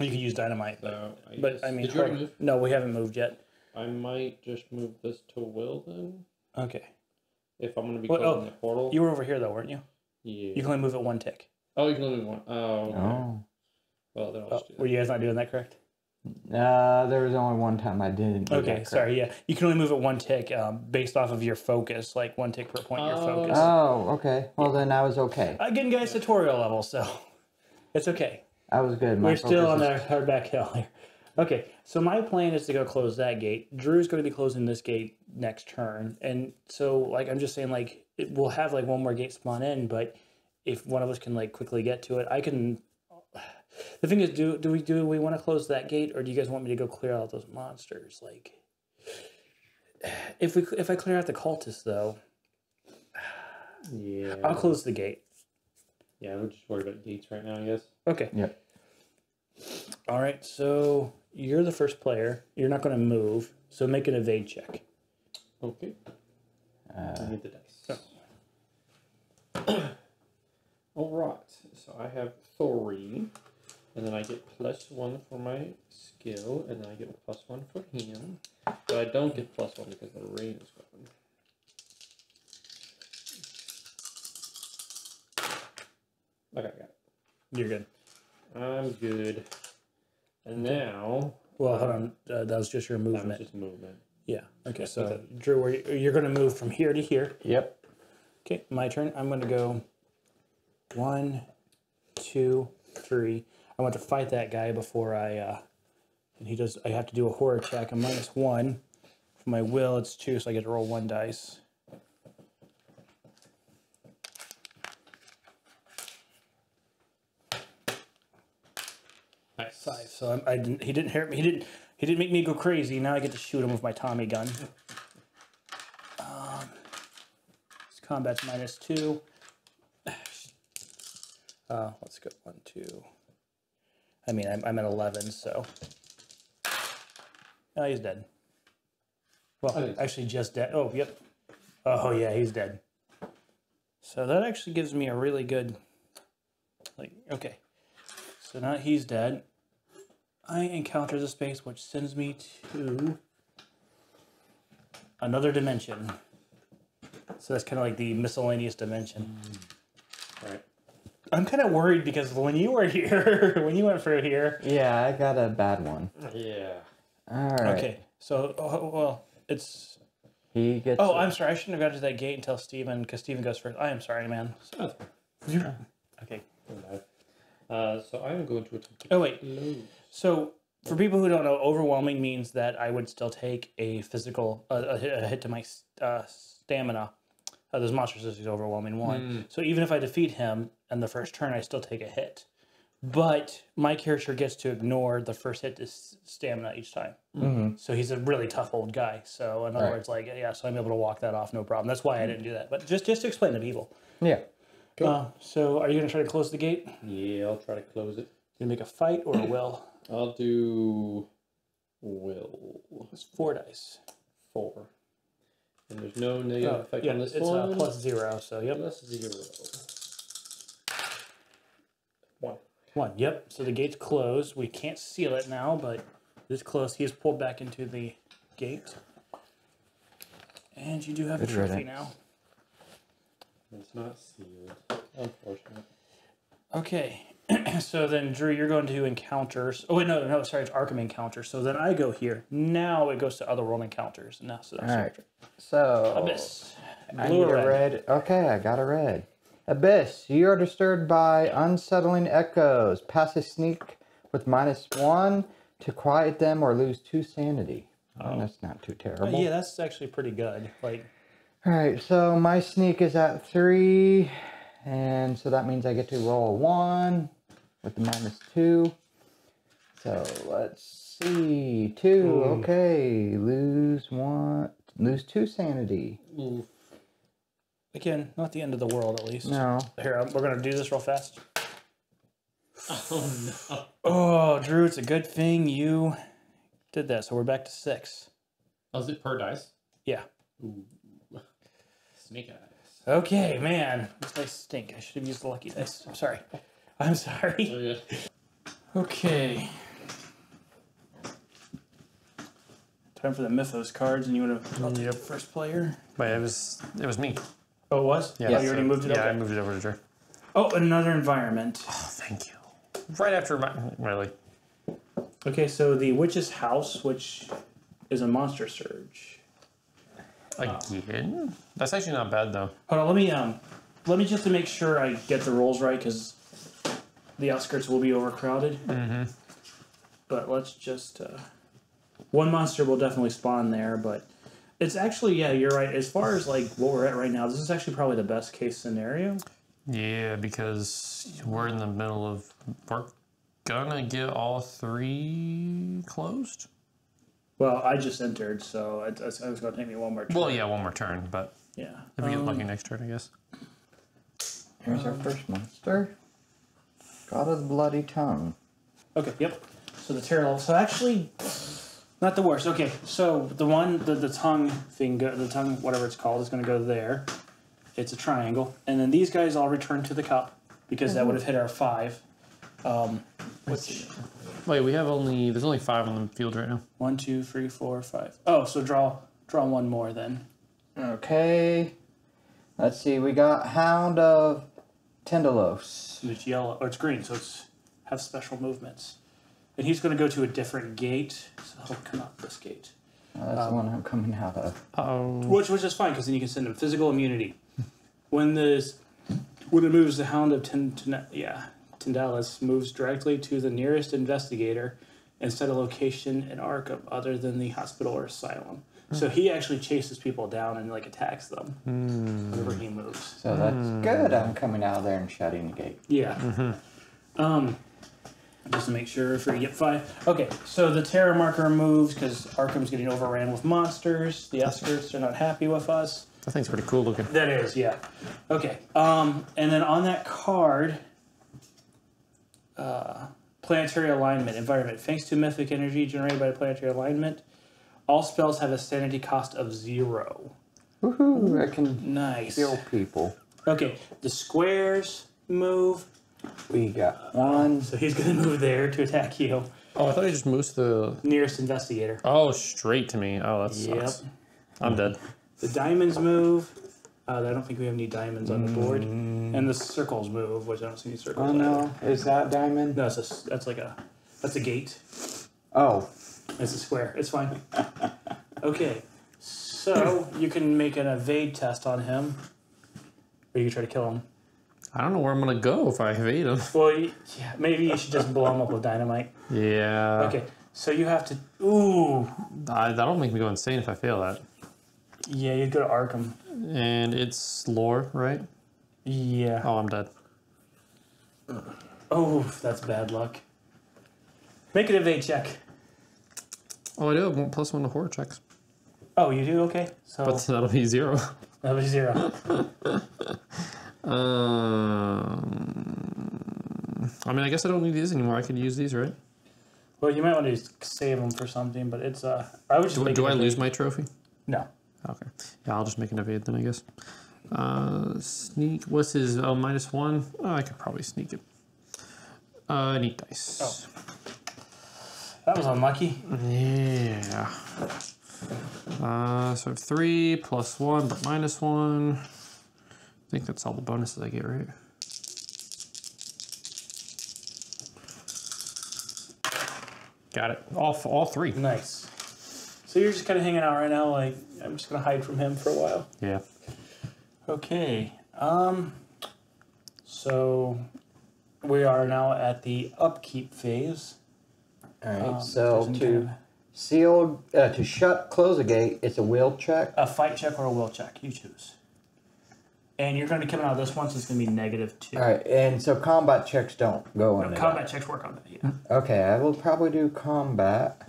You can use dynamite, but, So I but I mean, did you already hard- move? no, we haven't moved yet. I might just move this to Will then. Okay, If I'm going to be Well, closing oh, the portal. you were over here though, weren't you? yeah. You can only move it one tick. Oh, you can only move one. Oh, okay. Oh. Well, then I'll Oh, just do were that. you guys not doing that correct? Uh, there was only one time I didn't. do Okay, that sorry. Yeah, you can only move it one tick um, based off of your focus, like one tick per point. Your Oh. focus. Oh, okay. Well, then I was okay. Again, guys, tutorial level, so it's okay. I was good. My We're still on focus the hardback hill here. Okay, so my plan is to go close that gate. Drew's going to be closing this gate next turn, and so like I'm just saying, like it, we'll have like one more gate spawn in, but if one of us can like quickly get to it, I can. The thing is, do do we do we want to close that gate, or do you guys want me to go clear out those monsters? Like, if we if I clear out the cultists though, Yeah. I'll close the gate. Yeah, we're just worried about gates right now, I guess. Okay. Yep. All right. So you're the first player. You're not going to move. So make an evade check. Okay. Uh, I need the dice. All right. So I have three, and then I get plus one for my skill, and then I get plus one for him. But I don't get plus one because of the range weapon. Okay, I got it. You're good. I'm good. And now Well, hold on. Uh, that was just your that was movement. just movement. Yeah. Okay. So, Okay. Drew, you're going to move from here to here. yep. Okay. My turn. I'm going to go one, two, three. I want to fight that guy before I. Uh, and he does. I have to do a horror check. A minus one. For my will, it's two, so I get to roll one dice. Nice. Five. So I'm, I didn't. He didn't hurt me. He didn't. He didn't make me go crazy. Now I get to shoot him with my Tommy gun. Um, his combat's minus two. Uh, let's go one, two. I mean, I'm, I'm at eleven, so. Oh, he's dead. Well, Okay. actually, just dead. Oh, yep. Oh, yeah, he's dead. So that actually gives me a really good. Like, okay. So now he's dead. I encounter the space which sends me to another dimension. So that's kind of like the miscellaneous dimension. All right. I'm kind of worried because when you were here, when you went through here. Yeah, I got a bad one. Yeah. All right. Okay, so oh, well, it's. He gets. Oh, I'm sorry. I shouldn't have got to that gate until Steven, because Steven goes first. I am sorry, man. Oh, Okay. Uh, so I'm going to attempt Oh wait. close. So for people who don't know, overwhelming means that I would still take a physical a, a, hit, a hit to my uh, stamina. Uh, those monsters is overwhelming one. So even if I defeat him in the first turn, I still take a hit. But my character gets to ignore the first hit to stamina each time. Mhm. So he's a really tough old guy. So in other Right. words, like yeah, so I'm able to walk that off no problem. That's why I didn't do that. But just just to explain to people. Yeah. Uh, so are you gonna try to close the gate? Yeah, I'll try to close it. You gonna make a fight or a will? I'll do will It's four dice. four. And there's no negative effect Oh, yeah, on this it's one. uh, plus zero. So yep, Plus zero. One. one. Yep. So the gate's closed. We can't seal it now, but it's closed. He is pulled back into the gate, and you do have Good a trophy riddance. now. It's not sealed. Unfortunate. Okay. so then, Drew, you're going to encounters. Oh wait, no, no, sorry, it's Arkham encounters. So then I go here. Now it goes to other world encounters. Now, so that's All right. So. Abyss. I Blue need or a red? red. Okay, I got a red. Abyss. You are disturbed by unsettling echoes. Pass a sneak with minus one to quiet them or lose two sanity. Oh, that's not too oh, terrible. yeah, that's actually pretty good. Like, All right, so my sneak is at three, And so that means I get to roll a one with the minus two. So let's see. Two. Hmm. Okay. Lose one. Lose two sanity. Again, not the end of the world, at least. No. Here, we're gonna do this real fast. Oh no. Oh, Drew, it's a good thing you did that. So we're back to six. Oh, is it per dice? Yeah. Ooh. Snake eyes. Okay, man. This dice stink. I should have used the lucky dice. I'm sorry. I'm sorry. Oh, yeah. Okay. Time for the Mythos cards, and you want to I'll take first player? Wait, it was it was me. Oh, it was? Yeah, Oh, you so- already moved it Yeah, I moved it over to Drew. Oh, another environment. Oh, thank you. Right after my really. Okay, so the Witch's House, which is a monster surge. Again? That's actually not bad though. Hold on, let me um, let me just to make sure I get the rolls right because the outskirts will be overcrowded. Mm-hmm. But let's just uh, one monster will definitely spawn there, but it's actually yeah, you're right. As far as like what we're at right now, this is actually probably the best case scenario. Yeah, because we're in the middle of we're gonna get all three closed. Well, I just entered, so it's, it's, it's going to take me one more. Turn. Well, yeah, one more turn, but yeah. if we get Um, lucky next turn, I guess. Here's our first monster. God of the Bloody Tongue. Okay, yep. So the terror So actually, not the worst. Okay, so the one, the, the tongue thing, go, the tongue, whatever it's called, is going to go there. It's a triangle. And then these guys all return to the cup because that would have hit our five. Um, which, Wait, we have only there's only five on the field right now. one, two, three, four, five. Oh, so draw draw one more then. Okay. Let's see. We got Hound of Tindalos. And It's yellow, or it's green, so it's have special movements. And he's going to go to a different gate, so he'll come out this gate. Uh, that's the one I'm coming out of. Oh, Which which is fine because then you can send him physical immunity. when this when it moves, the Hound of Ten, Ten yeah Tindalos moves directly to the nearest investigator and set a location in Arkham other than the hospital or asylum. So he actually chases people down and like attacks them whenever he moves. So that's good. I'm coming out of there and shutting the gate. Yeah. Um, just to make sure if we get five. Okay, so the terror marker moves because Arkham's getting overran with monsters. The outskirts are not happy with us. that thing's pretty cool looking. That is, yeah. Okay. Um, and then on that card, uh, planetary alignment, environment. Thanks to mythic energy generated by planetary alignment, all spells have a sanity cost of zero. Woohoo! I can Nice. heal people. Okay, the squares move. We got one. So he's going to move there to attack you. Oh, I thought he just moves the. Nearest investigator. Oh, straight to me. Oh, that Yep. sucks. I'm dead. The diamonds move. Uh, I don't think we have any diamonds on the board. And the circles move, which I don't see any circles. Oh either. no! Is that diamond? No, it's a s that's like a that's a gate. Oh, It's a square. It's fine. Okay, so you can make an evade test on him, or you can try to kill him. I don't know where I'm gonna go if I evade him. Well, y- yeah, maybe you should just blow him up with dynamite. Yeah. Okay, so you have to. Ooh, I, that'll make me go insane if I fail that. yeah, you'd go to Arkham. And it's lore, right? Yeah. Oh, I'm dead. Oh, that's bad luck. Make an evade check. Oh, I do have one plus one to horror checks, Oh, you do okay. So but that'll be zero. that was zero. Um, I mean, I guess I don't need these anymore. I could use these, right? Well, you might want to save them for something, but it's uh. I would just Do, make do an I evade. lose my trophy? No. Okay. Yeah, I'll just make an evade then, I guess. Uh, sneak. What's his? Oh, minus one. Oh, I could probably sneak it. Uh, neat dice. Oh. That was unlucky. Yeah. Uh, so I have three plus one, but minus one. I think that's all the bonuses I get, right? Got it. All, all three. Nice. So you're just kind of hanging out right now, like I'm just gonna hide from him for a while. Yeah. Okay. Um. So we are now at the upkeep phase. All right. Um, so to kind of seal, uh, to shut, close a gate, it's a will check. a fight check or a will check, you choose. And you're going to be coming out of this one, so it's going to be negative two. All right, and so combat checks don't go No, into combat checks work on that. Yeah. Okay, I will probably do combat.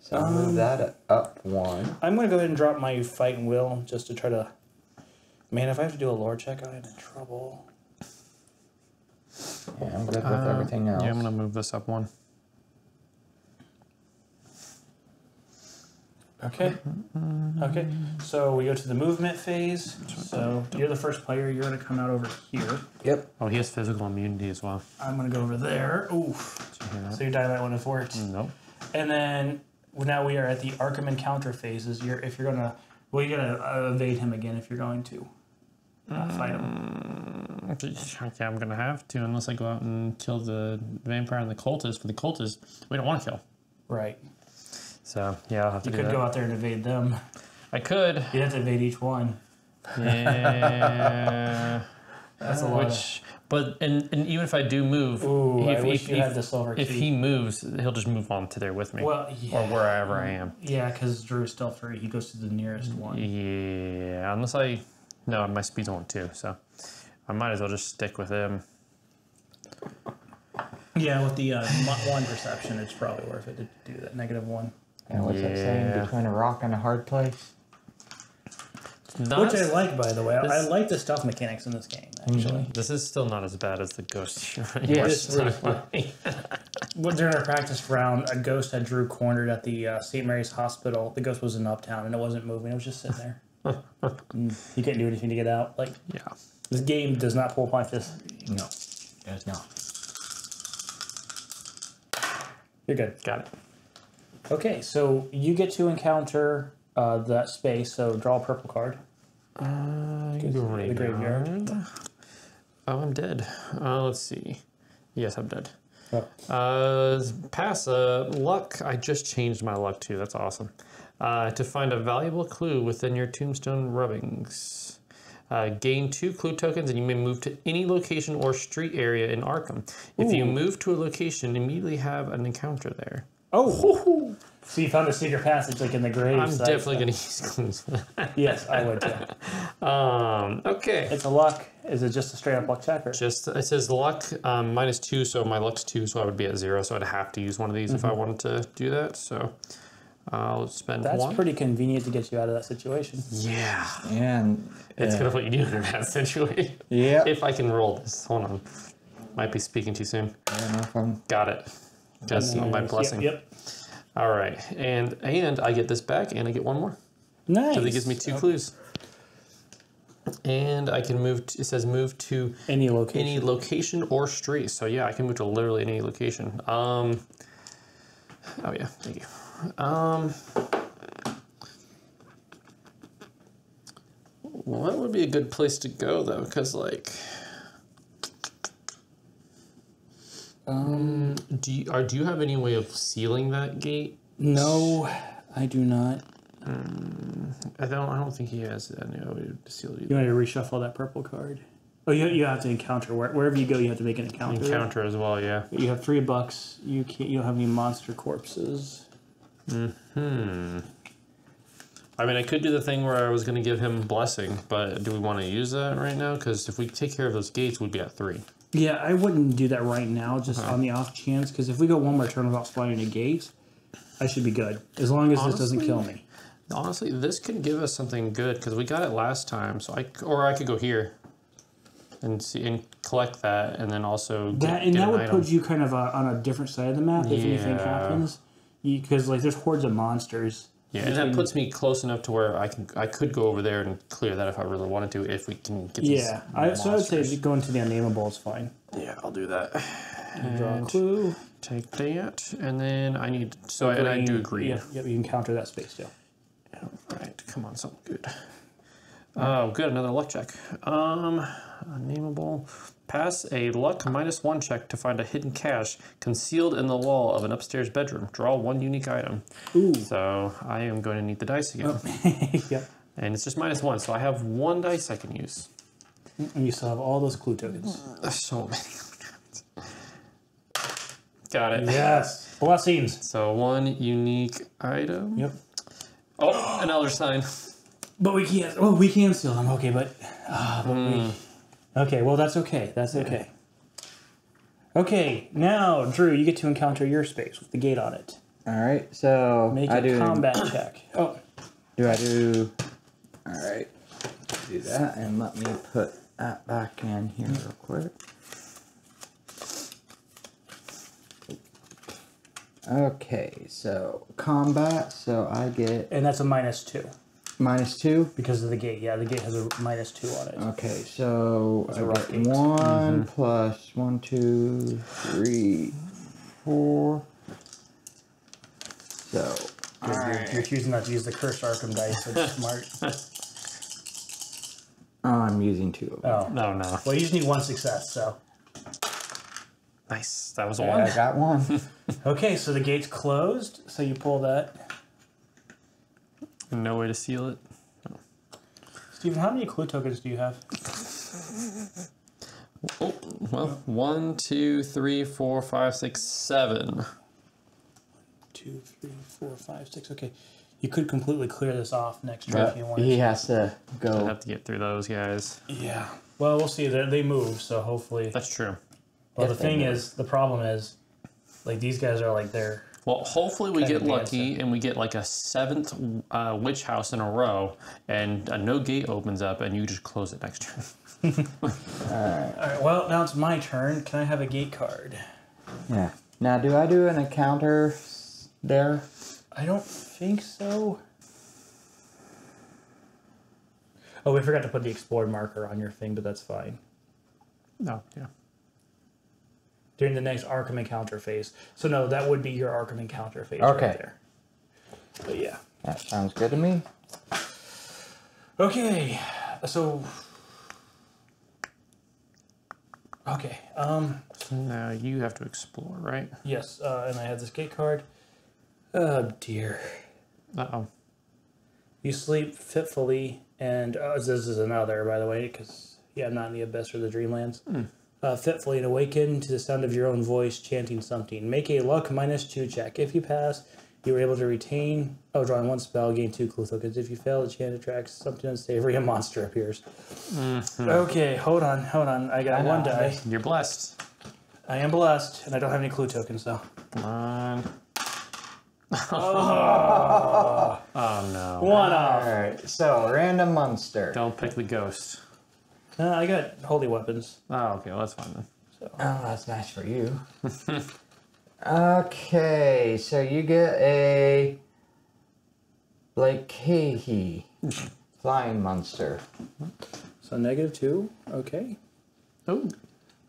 So I'll move that up one. I'm going to go ahead and drop my fight and will just to try to. Man, if I have to do a lore check, I'm in trouble. Yeah, I'm good with everything else. Yeah, I'm gonna move this up one. Okay. Okay. So we go to the movement phase. So you're the first player. You're going to come out over here. Yep. Oh, he has physical immunity as well. I'm going to go over there. Oof. So your die might one to have worked. Nope. And then now we are at the Arkham encounter phases. You're if you're gonna well you're gonna uh, evade him again if you're going to uh, fight him. Okay, I'm gonna have to unless I go out and kill the vampire and the cultist. For the cultist, we don't want to kill. Right. So yeah, I'll have to You do could that. go out there and evade them. I could. You have to evade each one. Yeah. That's a lot. Which, but and, and even if I do move, ooh, if, I wish if, you if, had the silver if he moves, he'll just move on to there with me, well, or wherever I am. yeah, because Drew's still free. He goes to the nearest one. Yeah, unless I, no, my speed's on two, so I might as well just stick with him. Yeah, with the uh, one perception, it's probably worth it to do that negative one. And what's that saying? Yeah. Between a rock and a hard place? Not, Which I like, by the way. I This- like the stealth mechanics in this game. Actually, This is still not as bad as the ghost. Yes. It's really funny. Well, during our practice round, a ghost had Drew cornered at the uh, St. Mary's Hospital. The ghost was in Uptown and it wasn't moving. It was just sitting there. Mm, he couldn't do anything to get out. Like yeah. this game does not pull point this. No. There's not. You're good. Got it. Okay, so you get to encounter uh, that space. So draw a purple card. Uh, the graveyard. Oh, I'm dead. Uh, let's see. Yes, I'm dead. Oh. Uh, pass uh, luck. I just changed my luck too. That's awesome. Uh, to find a valuable clue within your tombstone rubbings. Uh, gain two clue tokens, and you may move to any location or street area in Arkham. If you move to a location, immediately have an encounter there. Oh, so you found a secret passage like in the grave. I'm side definitely going to use clues. Yes, I would too. Um, okay. It's a luck. Is it just a straight up luck check or? Just it says luck um, minus two, so my luck's two, so I would be at zero. So I'd have to use one of these if I wanted to do that. So I'll spend That's one. pretty convenient to get you out of that situation. yeah, And it's yeah. gonna put you in that situation. Yeah. If I can roll this, hold on. Might be speaking too soon. I don't know if I'm. Got it. Just on my Yep, blessing. Yep. All right, and and I get this back, and I get one more. Nice. So that gives me two clues. And I can move. To, it says move to Any location. any location or street. So yeah, I can move to literally any location. Um. Oh yeah, thank you. Um. What would be a good place to go though? Because like, Um, do you, are do you have any way of sealing that gate? no, I do not. I don't. I don't think he has any way to seal it. You want to reshuffle that purple card? Oh, you, you have to encounter where, wherever you go. You have to make an encounter. Encounter as well. Yeah. You have three bucks. You can't. You don't have any monster corpses. Hmm. I mean, I could do the thing where I was going to give him blessing, but do we want to use that right now? Because if we take care of those gates, we'd be at three. Yeah, I wouldn't do that right now, just on the off chance. Because if we go one more turn without spawning a gate, I should be good. As long as this doesn't kill me. Honestly, this could give us something good because we got it last time. So I or I could go here and see and collect that, and then also get, That and that an would item. put you kind of uh, on a different side of the map if anything happens. Because like there's hordes of monsters. Yeah, and that puts me close enough to where I can I could go over there and clear that if I really wanted to. If we can get these Yeah, I, so I would say going to the unnameable is fine. yeah, I'll do that. Draw a clue. take that, and then I need so and I do agree. Yeah, yep, you can counter that space too. Right, come on, something good. Oh, good, another luck check. Um, nameable. Pass a luck minus one check to find a hidden cache concealed in the wall of an upstairs bedroom. Draw one unique item. Ooh. So I am going to need the dice again. yep. And it's just minus one, so I have one dice I can use. And you still have all those clue tokens. There's so many. Got it. Yes. Blessings. So one unique item. Yep. Oh, an elder sign. But we can't. Oh, we can steal them. Okay, but uh, hmm. Okay, well that's okay. That's okay. Okay, now Drew, you get to encounter your space with the gate on it. All right, so Make I a do. combat check. Oh, Do I do? All right, do that, and let me put that back in here real quick. Okay, so combat. So I get and that's a minus two minus two. because of the gate. Yeah, the gate has a minus two on it. Okay, so I a rock get gate. one mm-hmm. plus one, two, three, four. So, You're, you're choosing not to use the curse Arkham dice. That's smart. oh, I'm using two of them. Oh, No, no. well, you just need one success. So Nice. That was a one. I got one. okay, so the gate's closed. So you pull that. No way to seal it. Steven, how many clue tokens do you have? Oh, well, one, two, three, four, five, six, seven. Two, three, four, five, six. Okay, you could completely clear this off next turn if you wanted. he to. has to I go. have to get through those guys. Yeah. Well, we'll see. They they move, so hopefully. That's true. Well, If the thing move. is, the problem is, like these guys are like they're. Well, hopefully we get of lucky and we get like a seventh uh, witch house in a row, and a no gate opens up, and you just close it next turn. All right. Well, now it's my turn. Can I have a gate card? Yeah. Now, do I do an encounter there? I don't think so. Oh, we forgot to put the explored marker on your thing, but that's fine. No, yeah. During the next Arkham encounter phase. So no, that would be your Arkham encounter phase Okay. right there. But yeah. That sounds good to me. Okay. So Okay. Um So now you have to explore, right? yes, uh, and I have this gate card. Oh dear. Uh oh. You sleep fitfully, and uh, this is another, by the way, because yeah, I'm not in the abyss or the dreamlands. Uh, fitfully and awaken to the sound of your own voice chanting something. Make a luck minus two check. If you pass, you are able to retain. Oh, drawing one spell, gain two clue tokens. If you fail, the chant attracts something unsavory. A monster appears. Okay, hold on, hold on. I got I one die. You're blessed. I am blessed, and I don't have any clue tokens though. Come on. oh no. One All off. right. So, random monster. Don't pick the ghost. Uh, I got holy weapons. Oh, okay, well, that's fine then. So Oh, that's nice for you. okay, so you get a Byakhee flying monster. So negative two. Okay. Oh,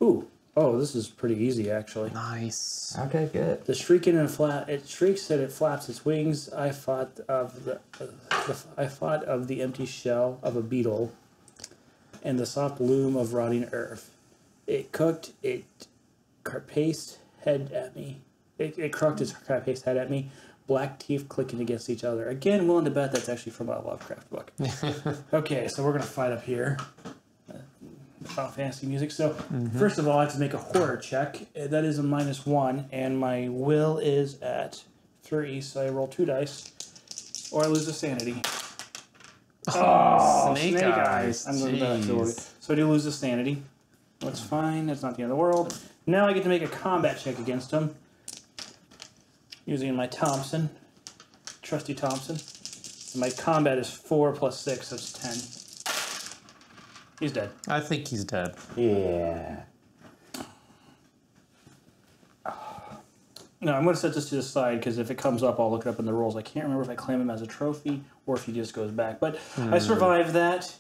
Ooh. Oh, this is pretty easy actually. nice. Okay, good. The shrieking and flat. It shrieks and it flaps its wings. I thought of the, uh, the. I thought of the empty shell of a beetle, and the soft loom of rotting earth. It cooked. It carpaced head at me. It, it crooked its carpaced head at me. Black teeth clicking against each other. Again, willing to bet that's actually from a Lovecraft book. okay, so we're gonna fight up here. Final Fantasy music. So first of all, I have to make a horror check. Uh, That is a minus one, and my will is at three. So I roll two dice, or I lose a sanity. Oh, oh, snake eyes. I'm going back to the Jeez. So I do lose a sanity. That's fine. That's not the end of the world. Now I get to make a combat check against him using my Thompson, trusty Thompson. And my combat is four plus six. That's ten. He's dead. I think he's dead. Yeah. No, I'm going to set this to the side because if it comes up, I'll look it up in the rules. I can't remember if I claim him as a trophy or if he just goes back. But I survived that.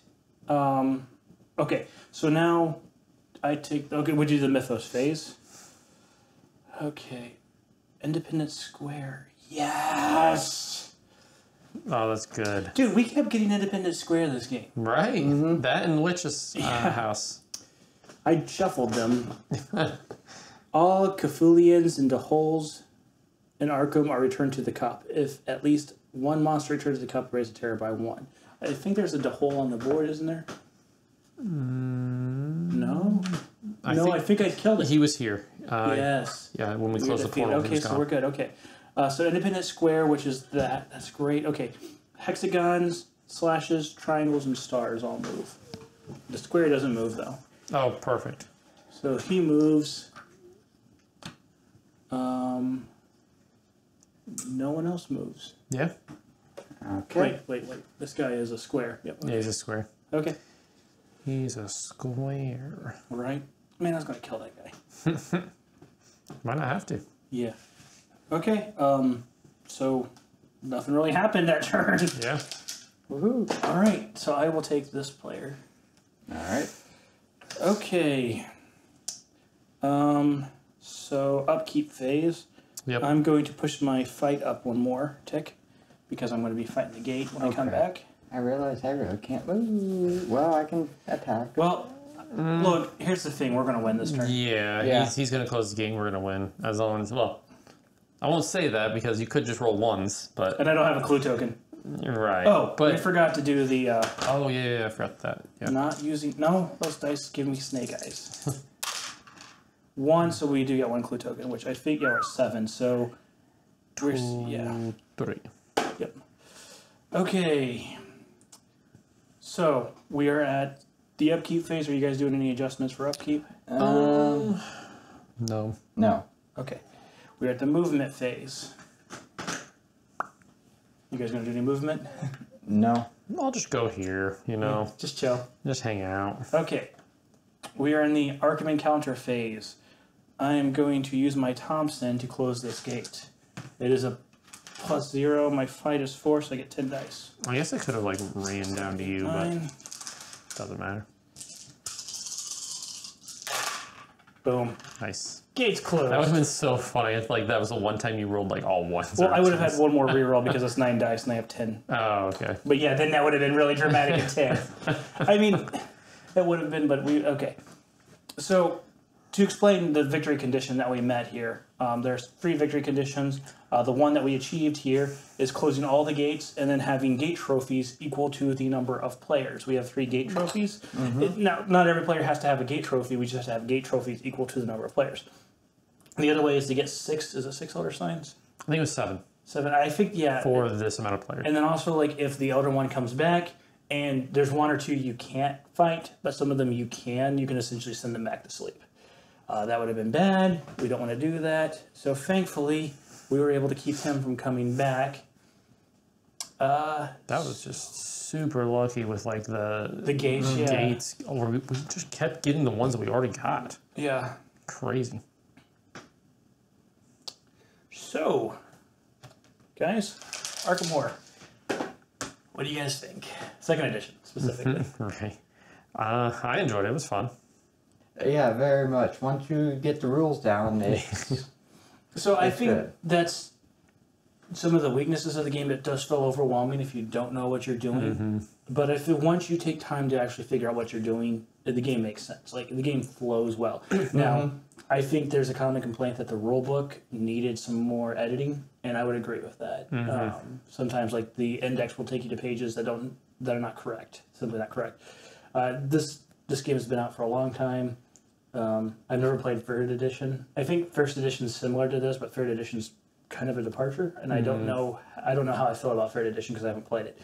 Um, okay, so now I take. Okay, we do the Mythos phase. Okay, Independence Square. Yes, Oh, that's good. dude, we kept getting Independence Square this game. Right. That and Witch's uh, house. I shuffled them. All Chthonians into holes in Arkham are returned to the cup. If at least one monster returns to the cup, raise the terror by one. I think there's a hole on the board, isn't there? no? I no, think I think I killed it. he was here. Uh, yes. Yeah, when we We closed the portal, Okay, so gone. we're good. Okay. Uh, so Independent Square, which is that. That's great. Okay. Hexagons, slashes, triangles, and stars all move. The square doesn't move though. Oh, perfect. So he moves, um, no one else moves. Yeah. Okay. Wait, wait, wait. This guy is a square. Yep. Yeah, he's a square. Okay. He's a square. Right. Man, I was gonna kill that guy. Might not have to. Yeah. Okay. Um. So nothing really happened that turn. Yeah. Woohoo. All right. So I will take this player. All right. Okay. Um. So upkeep phase. Yep. I'm going to push my fight up one more tick because I'm going to be fighting the gate when I come back. I realize I really can't move. Well, I can attack. Well, look. Here's the thing. We're going to win this turn. yeah, Yeah. He's, he's gonna close the game. We're gonna win as long as well. I won't say that because you could just roll ones, but And I don't have a clue token. you're right. Oh, but I forgot to do the uh, oh yeah, yeah, I forgot that. Yeah. not using. No, those dice give me snake eyes. one, so we do get one clue token, which I think yeah, we're at seven. So we're yeah. Three. Yep. Okay. So we are at the upkeep phase. Are you guys doing any adjustments for upkeep? Um, No. no. Okay. We're at the movement phase. You guys gonna do any movement? No. I'll just go here. You know, Just chill. just hang out. Okay. We are in the Arkham Encounter phase. I am going to use my Thompson to close this gate. It is a plus zero. My fight is four, so I get ten dice. I guess I could have like ran down to you, but Nine. doesn't matter. Boom. Nice. Gate's closed. That would have been so funny if like that was the one time you rolled like all ones. well, I would have had one more reroll because it's nine dice and I have ten. Oh, okay. But yeah, then that would have been really dramatic at 10. I mean, it would have been, but we, okay. So, to explain the victory condition that we met here, um, there's three victory conditions. Uh, the one that we achieved here is closing all the gates and then having gate trophies equal to the number of players. We have three gate trophies. It- now, not every player has to have a gate trophy, we just have to have gate trophies equal to the number of players. The other way is to get six, is it six elder signs? I think it was seven Seven, I think, yeah. for this amount of players. And then also, like, if the Elder One comes back and there's one or two you can't fight, but some of them you can, you can essentially send them back to sleep. Uh, that would have been bad. We don't want to do that. So thankfully, we were able to keep him from coming back. Uh, That was just super lucky with like the the gates, yeah. gates. We, we just kept getting the ones that we already got. Yeah. Crazy. So, guys, Arkham Horror. What do you guys think? Second edition, specifically. Right. Uh, I enjoyed it. It was fun. Yeah, very much. Once you get the rules down, it's So I It's think good. that's some of the weaknesses of the game. It does feel overwhelming if you don't know what you're doing. But if it, once you take time to actually figure out what you're doing, the game makes sense. Like the game flows well. now, I think there's a common complaint that the rule book needed some more editing, and I would agree with that. Um, sometimes, like the index will take you to pages that don't that are not correct, simply not correct. Uh, this this game has been out for a long time. Um, I've never played third edition. I think first edition is similar to this, but third edition is kind of a departure, and I don't know. I don't know how I feel about third edition because I haven't played it.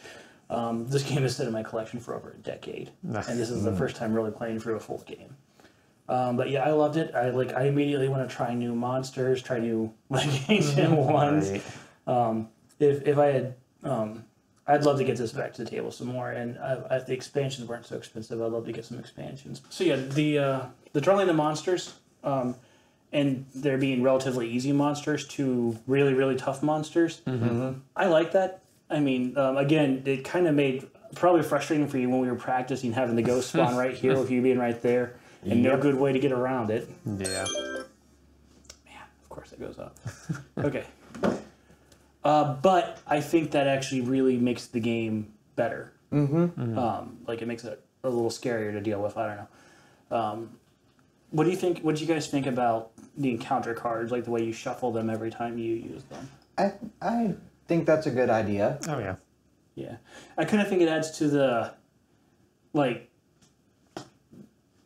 Um, this game has sit in my collection for over a decade, and this is the first time really playing through a full game. Um, but yeah, I loved it. I like. I immediately want to try new monsters, try new like ancient ones. Right. Um, if if I had, um, I'd love to get this back to the table some more. And I, if the expansions weren't so expensive, I'd love to get some expansions. So yeah, the uh, the drawing the monsters, um, and there being relatively easy monsters to really really tough monsters. I like that. I mean, um, again, it kind of made probably frustrating for you when we were practicing having the ghost spawn right here with you being right there, and no good way to get around it. Yeah. Yeah, of course, it goes up. okay. Uh, but I think that actually really makes the game better. Mm-hmm. Um, like it makes it a little scarier to deal with. I don't know. Um, what do you think? What do you guys think about the encounter cards? Like the way you shuffle them every time you use them. I I think that's a good idea. Oh yeah. Yeah, I kind of think it adds to the, like,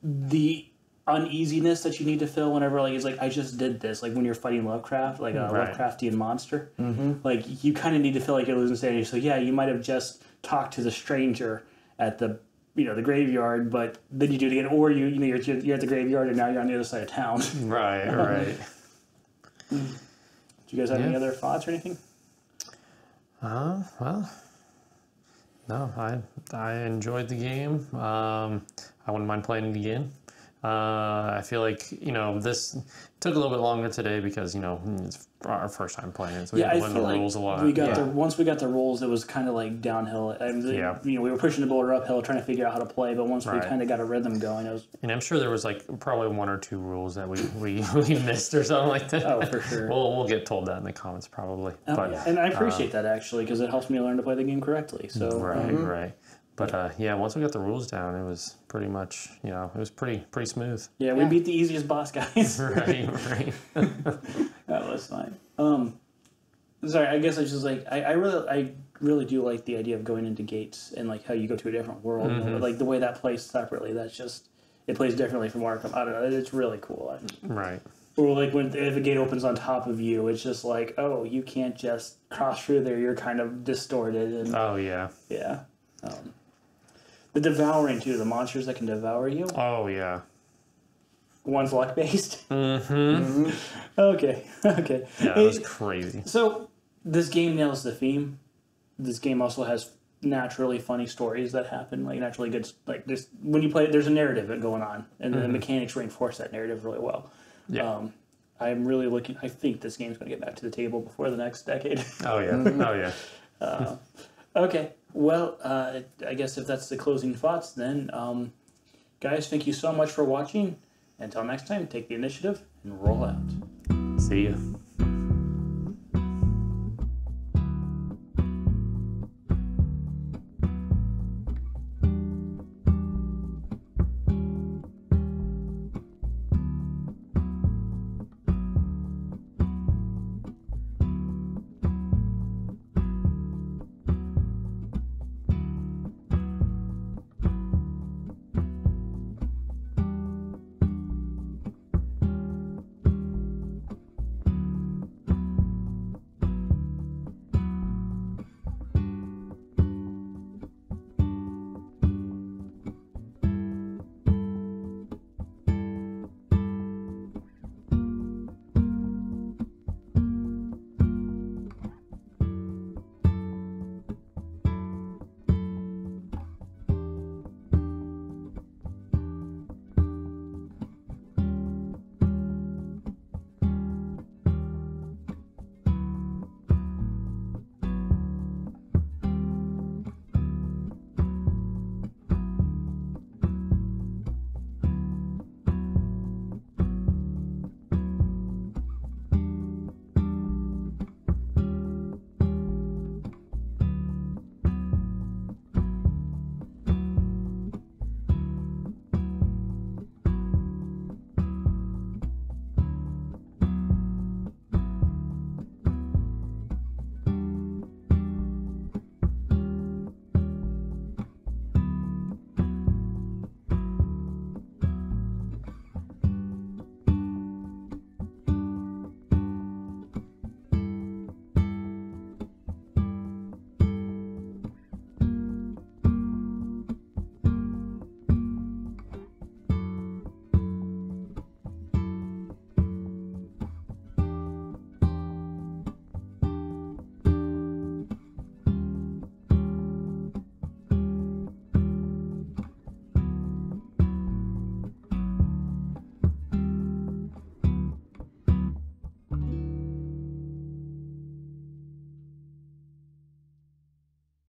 the uneasiness that you need to fill whenever like it's like I just did this. Like when you're fighting Lovecraft, like a Right. Lovecraftian monster, like you kind of need to feel like you're losing sanity. So yeah, you might have just talked to the stranger at the you know the graveyard, but then you do it again, or you you know you're you're at the graveyard and now you're on the other side of town. Right, right. do you guys have any other thoughts or anything? Uh, well, no, I I enjoyed the game. Um, I wouldn't mind playing it again. Uh, I feel like you know this took a little bit longer today because you know it's our first time playing it, so we Yeah, had I to learn the like rules a lot. we got yeah. the once we got the rules, it was kind of like downhill. I mean, Yeah. you know, we were pushing the boulder uphill, trying to figure out how to play. But once we kind of got a rhythm going, it was and I'm sure there was like probably one or two rules that we we, we missed or something like that. oh for sure. We'll we'll get told that in the comments probably. Oh, but yeah. and I appreciate that actually because it helps me learn to play the game correctly. So right, um, right. But uh, yeah, once we got the rules down, it was pretty much you know it was pretty pretty smooth. yeah, we Yeah. beat the easiest boss guys. right, right. that was fine. Um, sorry, I guess I just like I, I really I really do like the idea of going into gates and like how you go to a different world, Mm-hmm. like the way that plays separately. That's just it plays differently from Arkham. I don't know. It's really cool. Right. Or like when if a gate opens on top of you, it's just like oh you can't just cross through there. You're kind of distorted and Oh yeah. yeah. Um, the devouring too, the monsters that can devour you. Oh yeah. One's luck based. Mm-hmm. okay, okay. Yeah, it was crazy. So this game nails the theme. This game also has naturally funny stories that happen, like naturally good. Like there's when you play, there's a narrative going on, and the mechanics reinforce that narrative really well. Yeah. Um, I'm really looking. I think this game's going to get back to the table before the next decade. Oh yeah. Oh yeah. okay. Well, uh, I guess if that's the closing thoughts, then um, guys, thank you so much for watching. Until next time, take the initiative and roll out. See ya.